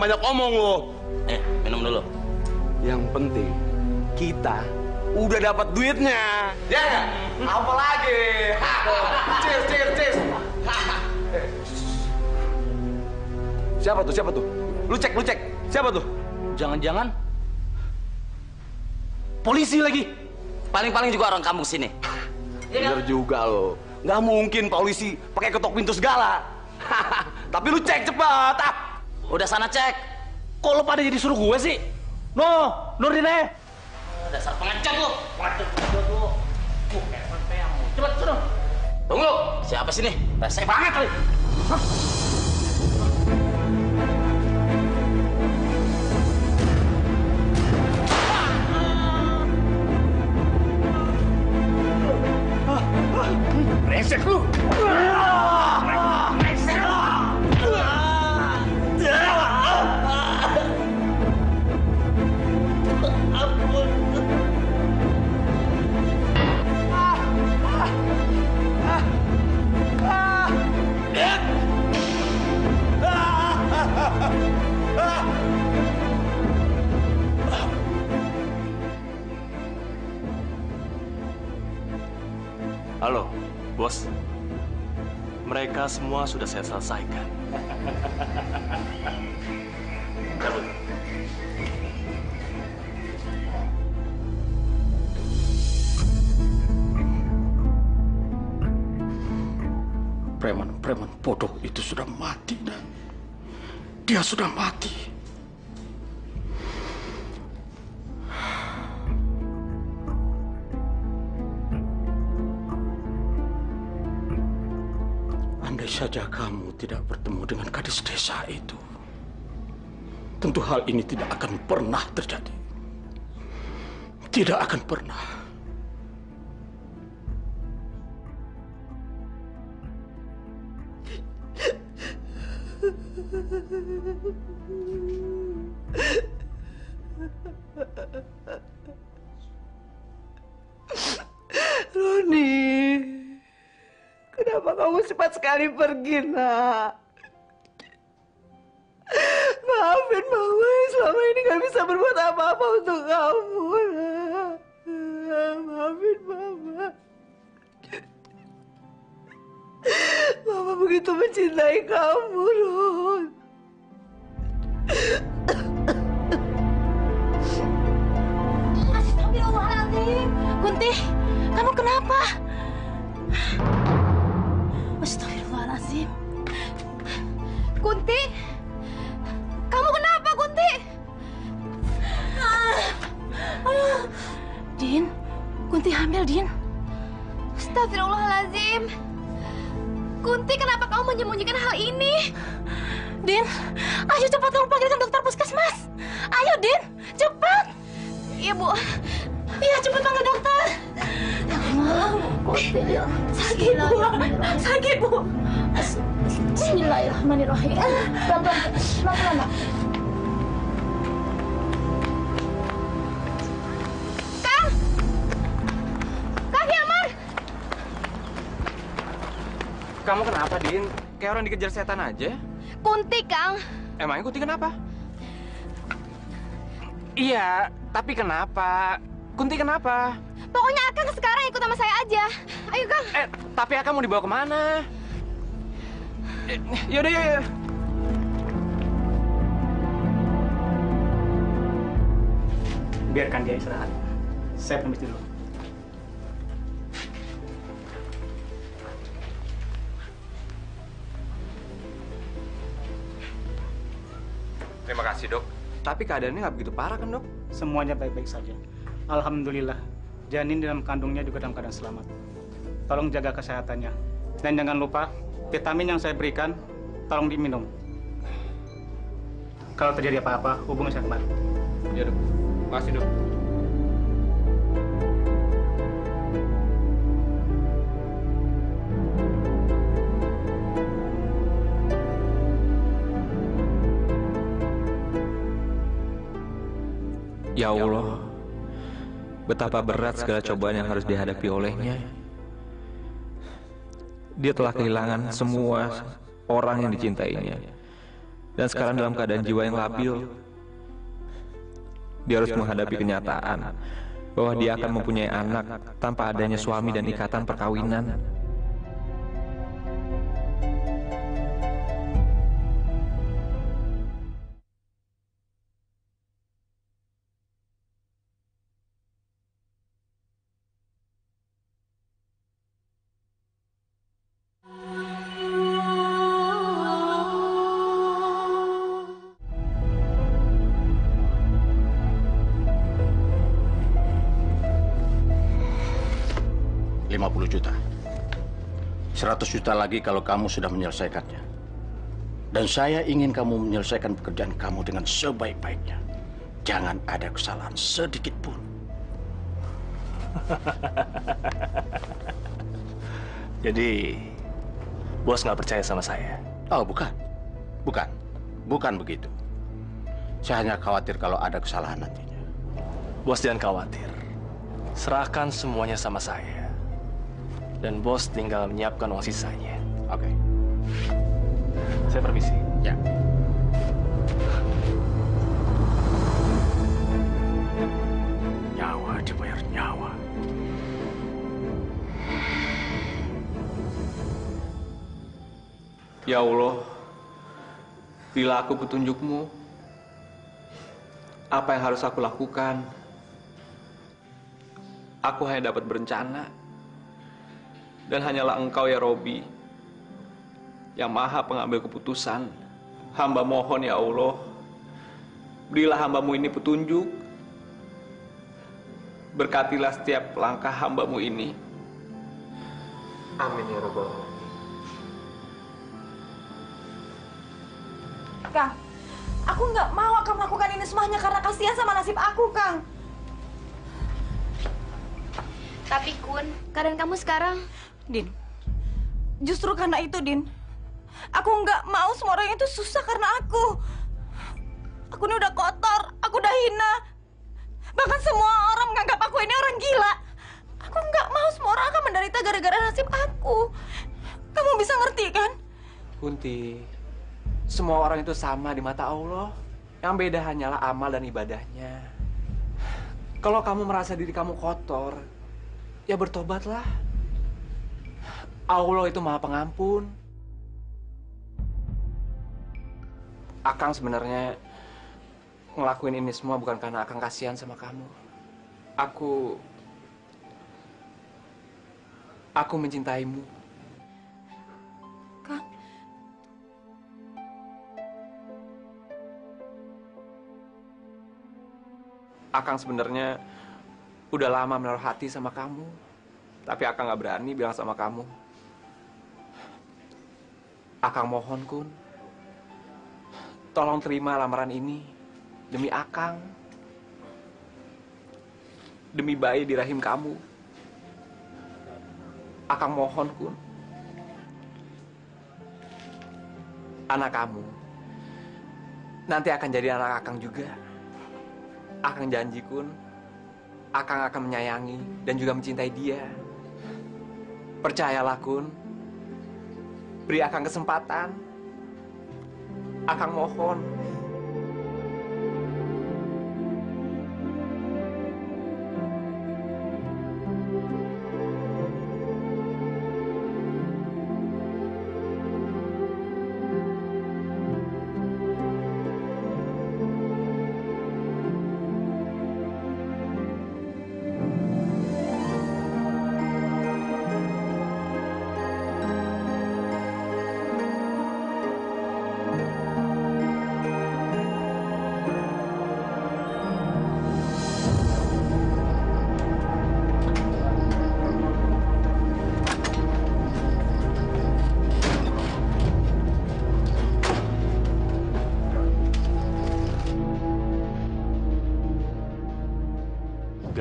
jangan banyak omong lo. Eh, minum dulu. Yang penting kita udah dapat duitnya. Ya, nggak? apa lagi? cheers, cheers, cheers. Eh, Siapa tuh? Siapa tuh? Lu cek, lu cek. Siapa tuh? Jangan-jangan polisi lagi. Paling-paling juga orang kampung sini. Bener juga lo. Nggak mungkin polisi pakai ketok pintu segala. Tapi lu cek cepat. Ah. Udah sana cek. Kok lo pada jadi suruh gue sih? No, Nurdine. Dasar pengecut lo. Pengecut lo. Uh, peyang. Cepet, suruh. Tunggu, siapa sih nih? Rese banget kali. Hah? Brengsek lu! Brengsek Halo, bos. Mereka semua sudah saya selesaikan. Cabut. Preman-preman bodoh itu sudah mati dan dia sudah mati. Saja kamu tidak bertemu dengan gadis desa itu, tentu hal ini tidak akan pernah terjadi. Tidak akan pernah. Sekali pergi, nak? Maafin Mama selama ini gak bisa berbuat apa-apa untuk kamu. Maafin Mama. Mama begitu mencintai kamu, Ron. Astagfirullahaladzim. Kunti, kamu kenapa? Astagfirullahaladzim. Kunti, kamu kenapa, Kunti? Din, Kunti hamil, Din. Astagfirullahaladzim. Kunti, kenapa kamu menyembunyikan hal ini? Din, ayo cepat kamu panggilkan dokter puskesmas. Ayo, Din, cepat. Iya, Bu. Iya, cepat panggil dokter. Ya Allah, sakit, Bu. Sakit, Bu. Bismillahirrahmanirrahim. Pelan-pelan, pelan-pelan, Nak. Kang! Kang Hilmar! Kamu kenapa, Din? Kayak orang dikejar setan aja. Kunti, Kang. Emangnya Kunti kenapa? Iya, tapi kenapa? Kunti kenapa? Pokoknya Akang sekarang ikut sama saya aja. Ayo, Kang. Eh, tapi Akang mau dibawa ke mana? Yaudah, yaudah. Biarkan dia istirahat. Saya permisi dulu. Terima kasih, dok. Tapi keadaannya nggak begitu parah kan, dok? Semuanya baik-baik saja. Alhamdulillah. Janin dalam kandungnya juga dalam keadaan selamat. Tolong jaga kesehatannya. Dan jangan lupa, vitamin yang saya berikan, tolong diminum. Kalau terjadi apa-apa, hubungi saya kembali. Ya, dok. Makasih, dok. Ya Allah, betapa berat segala cobaan yang harus dihadapi olehnya. Dia telah kehilangan semua orang yang dicintainya. Dan sekarang dalam keadaan jiwa yang labil. Dia harus menghadapi kenyataan bahwa dia akan mempunyai anak tanpa adanya suami dan ikatan perkawinan. 100 juta lagi kalau kamu sudah menyelesaikannya. Dan saya ingin kamu menyelesaikan pekerjaan kamu dengan sebaik-baiknya. Jangan ada kesalahan sedikit pun. Jadi, bos nggak percaya sama saya? Oh, bukan. Bukan. Bukan begitu. Saya hanya khawatir kalau ada kesalahan nantinya. Bos jangan khawatir. Serahkan semuanya sama saya. Dan bos tinggal menyiapkan uang sisanya. Oke. Saya permisi. Ya. Nyawa dibayar nyawa. Ya Allah, bila aku petunjukmu, apa yang harus aku lakukan? Aku hanya dapat berencana. Dan hanyalah engkau ya Robi, yang maha pengambil keputusan. Hamba mohon ya Allah, berilah hambamu ini petunjuk. Berkatilah setiap langkah hambamu ini. Amin ya Rabbal. Kang, aku nggak mau akan melakukan ini semuanya karena kasihan sama nasib aku, Kang. Tapi Kun, keadaan kamu sekarang... Din, justru karena itu, Din. Aku nggak mau semua orang itu susah karena aku. Aku ini udah kotor, aku udah hina. Bahkan semua orang menganggap aku ini orang gila. Aku nggak mau semua orang akan menderita gara-gara nasib aku. Kamu bisa ngerti kan? Kunti, semua orang itu sama di mata Allah. Yang beda hanyalah amal dan ibadahnya. Kalau kamu merasa diri kamu kotor, ya bertobatlah. Allah itu maha pengampun. Akang sebenarnya ngelakuin ini semua bukan karena Akang kasihan sama kamu. Aku... Aku mencintaimu. Kang, Akang sebenarnya udah lama menaruh hati sama kamu. Tapi Akang nggak berani bilang sama kamu. Akang mohon, Kun. Tolong terima lamaran ini. Demi Akang. Demi bayi di rahim kamu. Akang mohon, Kun. Anak kamu. Nanti akan jadi anak Akang juga. Akang janji, Kun. Akang akan menyayangi dan juga mencintai dia. Percayalah, Kun. Beri Akang kesempatan. Akang mohon.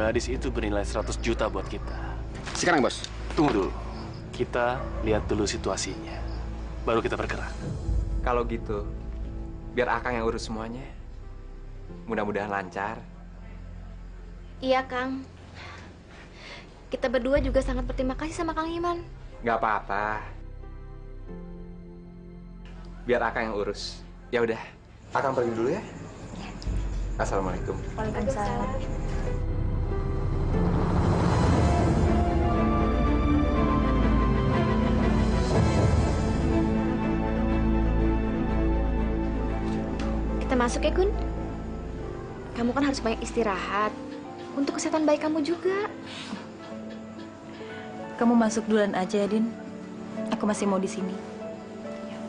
Gadis itu bernilai 100 juta buat kita. Sekarang, Bos. Tunggu dulu. Kita lihat dulu situasinya. Baru kita bergerak. Kalau gitu, biar Akang yang urus semuanya. Mudah-mudahan lancar. Iya, Kang. Kita berdua juga sangat berterima kasih sama Kang Iman. Gak apa-apa. Biar Akang yang urus. Ya udah, Akang pergi dulu ya. Assalamualaikum. Waalaikumsalam. masuk ya, Kun? Kamu kan harus banyak istirahat. Untuk kesehatan baik kamu juga. Kamu masuk duluan aja, ya, Din. Aku masih mau di sini. Ya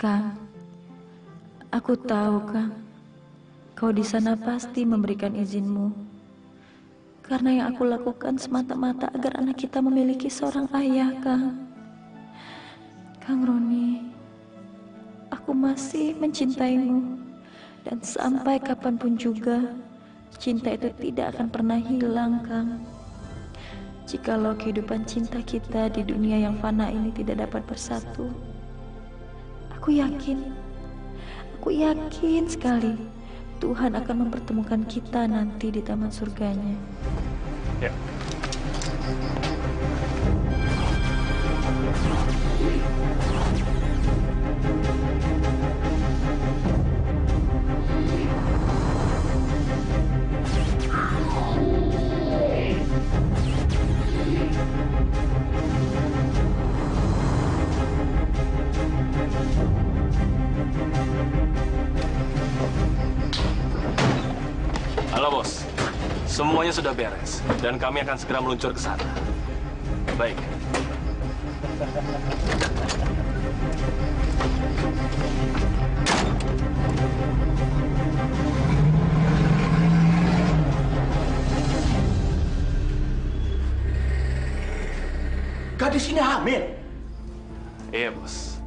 Kang, aku tahu, Kang. Kau di sana pasti memberikan izinmu. Karena yang aku lakukan semata-mata agar anak kita memiliki seorang ayah, Kang. Kang Roni, aku masih mencintaimu. Dan sampai kapan pun juga, cinta itu tidak akan pernah hilang, Kang. Jikalau kehidupan cinta kita di dunia yang fana ini tidak dapat bersatu, aku yakin, aku yakin sekali Tuhan akan mempertemukan kita nanti di taman surganya. Ya. Semuanya sudah beres dan kami akan segera meluncur ke sana. Baik. Gadis ini hamil. Iya bos.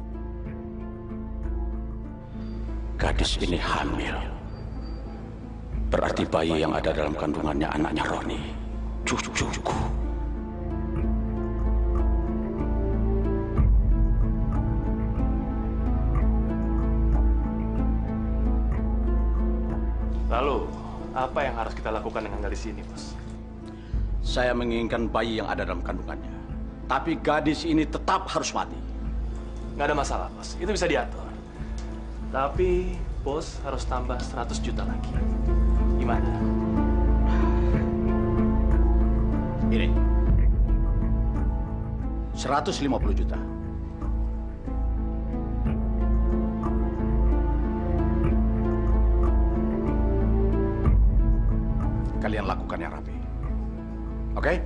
Gadis ini hamil. Berarti bayi yang ada dalam kandungannya anaknya Roni. Cucuku. Lalu, apa yang harus kita lakukan dengan gadis ini, bos? Saya menginginkan bayi yang ada dalam kandungannya. Tapi gadis ini tetap harus mati. Nggak ada masalah, bos. Itu bisa diatur. Tapi, bos harus tambah 100 juta lagi. Gimana? Ini. 150 juta. Kalian lakukan yang rapi. Oke?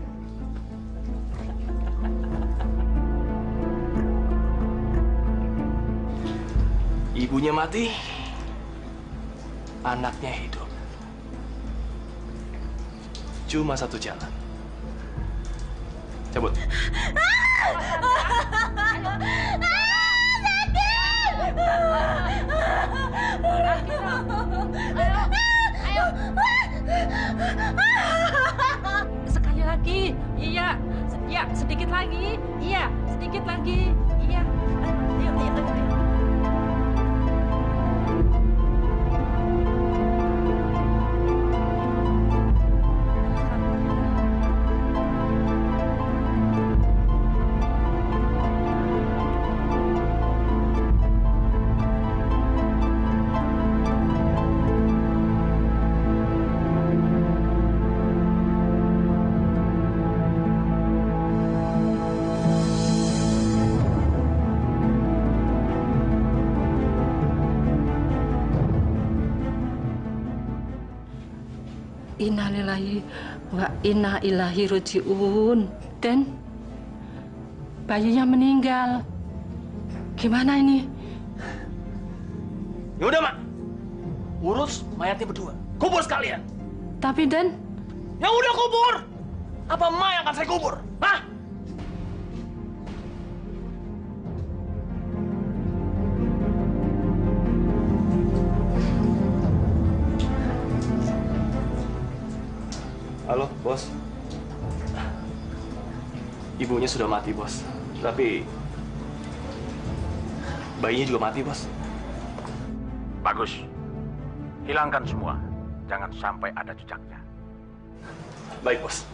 Ibunya mati, anaknya hidup. Cuma satu jalan. Cabut. Sekali lagi. Iya. Ya, sedikit lagi. Iya, sedikit lagi. Iya. Ayo, ayo, ayo, ayo. Innalillahi wa inna ilahi rojiun. Dan bayinya meninggal. Gimana ini? Ya udah, Mak. Urus mayatnya berdua. Kubur sekalian. Tapi Dan, Ya udah kubur. Apa emak yang akan saya kubur? Hah? Ibunya sudah mati, bos. Tapi bayinya juga mati, bos. Bagus. Hilangkan semua. Jangan sampai ada jejaknya. Baik, bos.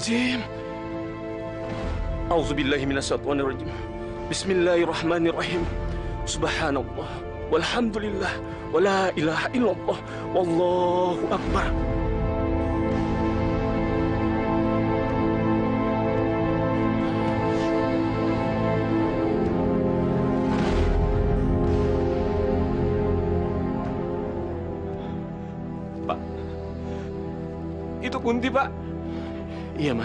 Astagfirullahaladzim. Auzubillahi minasyaitonirrajim. Bismillahirrahmanirrahim. Subhanallah. Walhamdulillah. Wala ilaha illallah. Wallahu akbar. Pak, itu Kunti, Pak. Iya,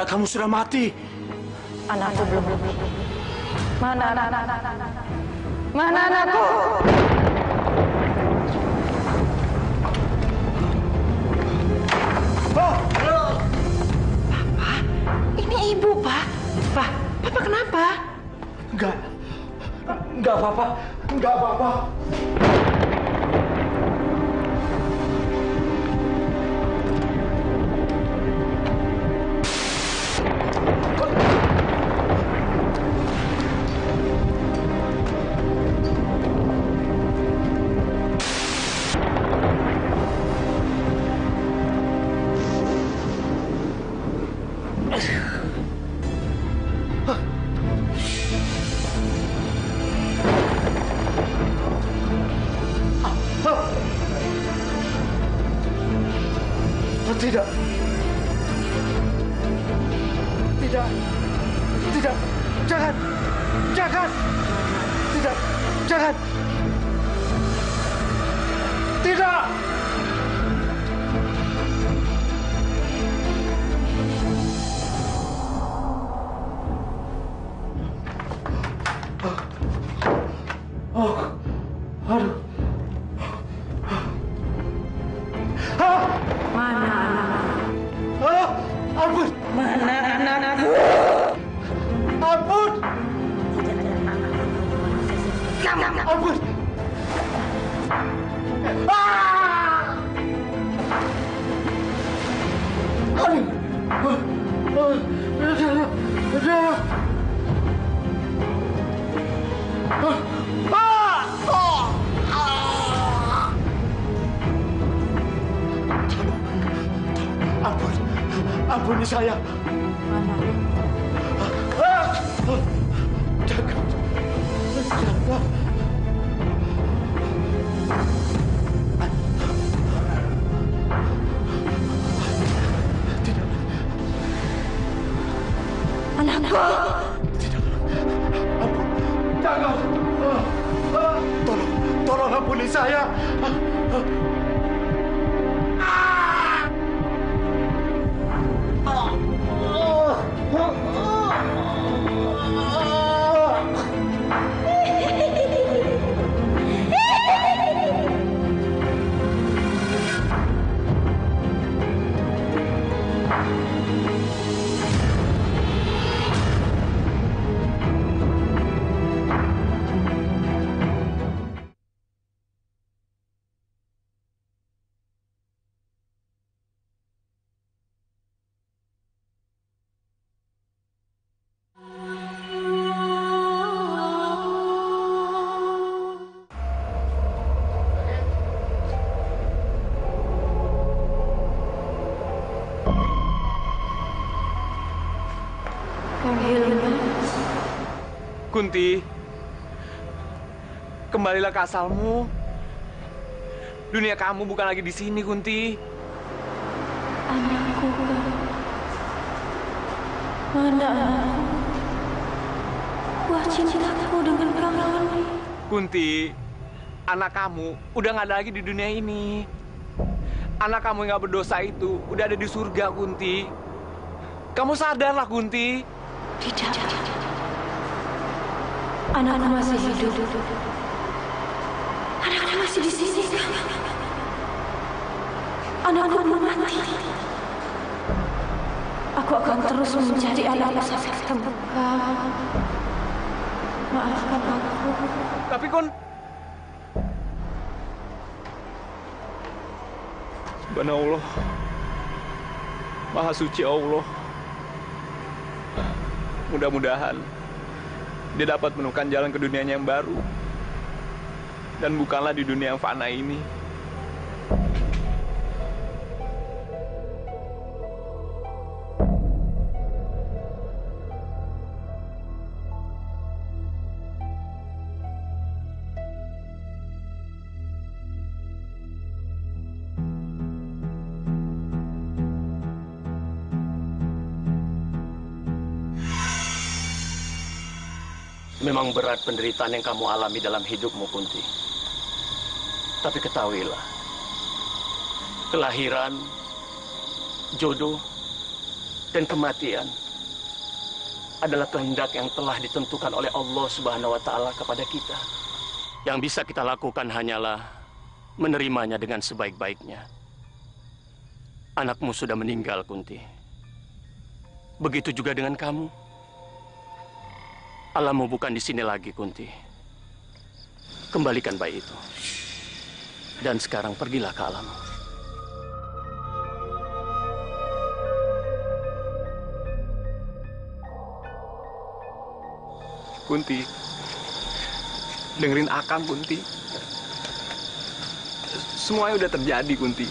anak kamu sudah mati. Anakku belum. Mana anak? Mana anakku? Ini ibu, Pak. Pak, Papa kenapa? Enggak. Enggak apa-apa. Enggak apa-apa. Ah, Kunti, kembalilah ke asalmu. Dunia kamu bukan lagi di sini, Kunti. Anakku. Mana anakku? Buah cintaku dengan kamu. Kunti, anak kamu udah nggak ada lagi di dunia ini. Anak kamu yang gak berdosa itu udah ada di surga, Kunti. Kamu sadarlah, Kunti. Tidak. Anakku masih hidup. Anakku masih di sini. Anakku belum mati. Aku akan terus mencari anakku sampai ketemu. Maafkan aku. Tapi Kun, Subhanallah. Maha suci Allah. Mudah-mudahan dia dapat menemukan jalan ke dunianya yang baru. Dan bukanlah di dunia yang fana ini. Memang berat penderitaan yang kamu alami dalam hidupmu, Kunti. Tapi ketahuilah, kelahiran, jodoh, dan kematian adalah kehendak yang telah ditentukan oleh Allah Subhanahu wa taala kepada kita. Yang bisa kita lakukan hanyalah menerimanya dengan sebaik-baiknya. Anakmu sudah meninggal, Kunti. Begitu juga dengan kamu. Alammu bukan di sini lagi, Kunti. Kembalikan bayi itu. Dan sekarang pergilah ke alam. Kunti, dengerin Akang, Kunti. Semuanya udah terjadi, Kunti.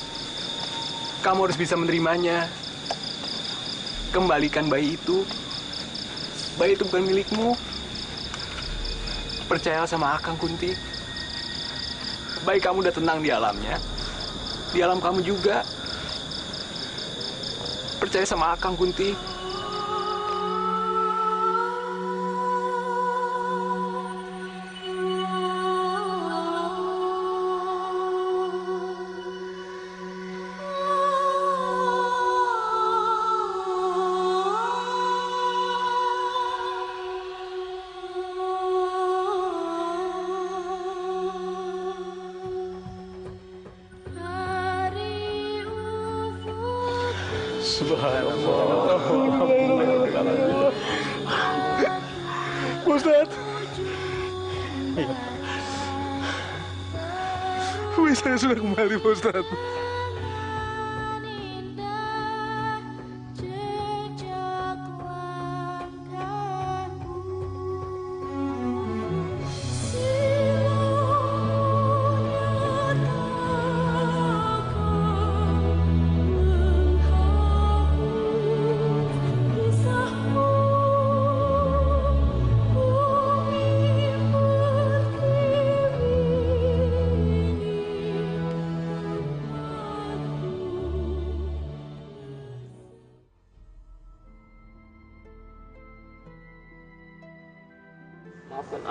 Kamu harus bisa menerimanya. Kembalikan bayi itu. Bayi itu bukan milikmu. Percayalah sama Akang, Kunti. Bayi kamu udah tenang di alamnya. Di alam kamu juga. Percaya sama Akang, Kunti. Sudah kembali,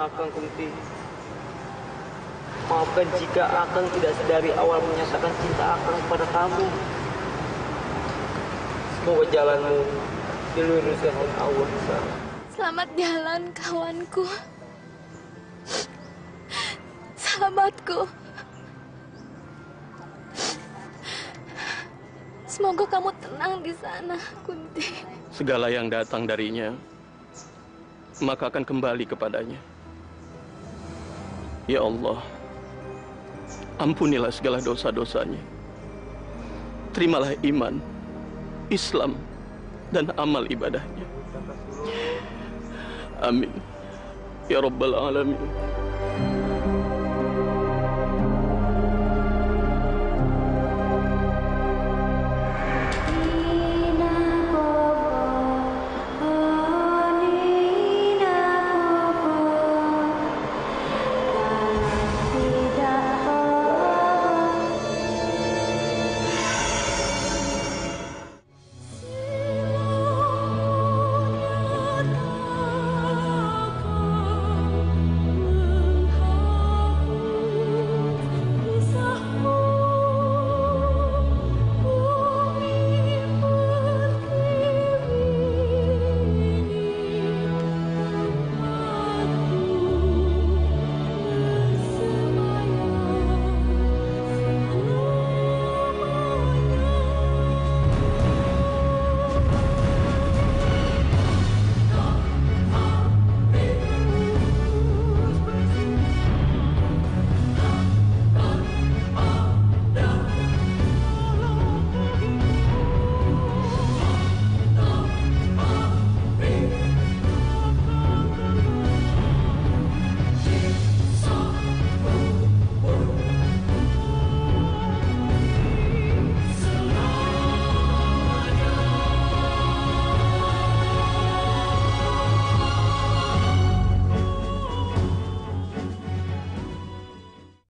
Akang Kunti. Maafkan jika Akang tidak sedari awal menyatakan cinta Akang kepada kamu. Semoga jalanmu diluruskan oleh Allah. Selamat jalan kawanku. Sahabatku. Semoga kamu tenang di sana, Kunti. Segala yang datang darinya, maka akan kembali kepadanya. Ya Allah, ampunilah segala dosa-dosanya. Terimalah iman, Islam, dan amal ibadahnya. Amin. Ya Rabbal Alamin.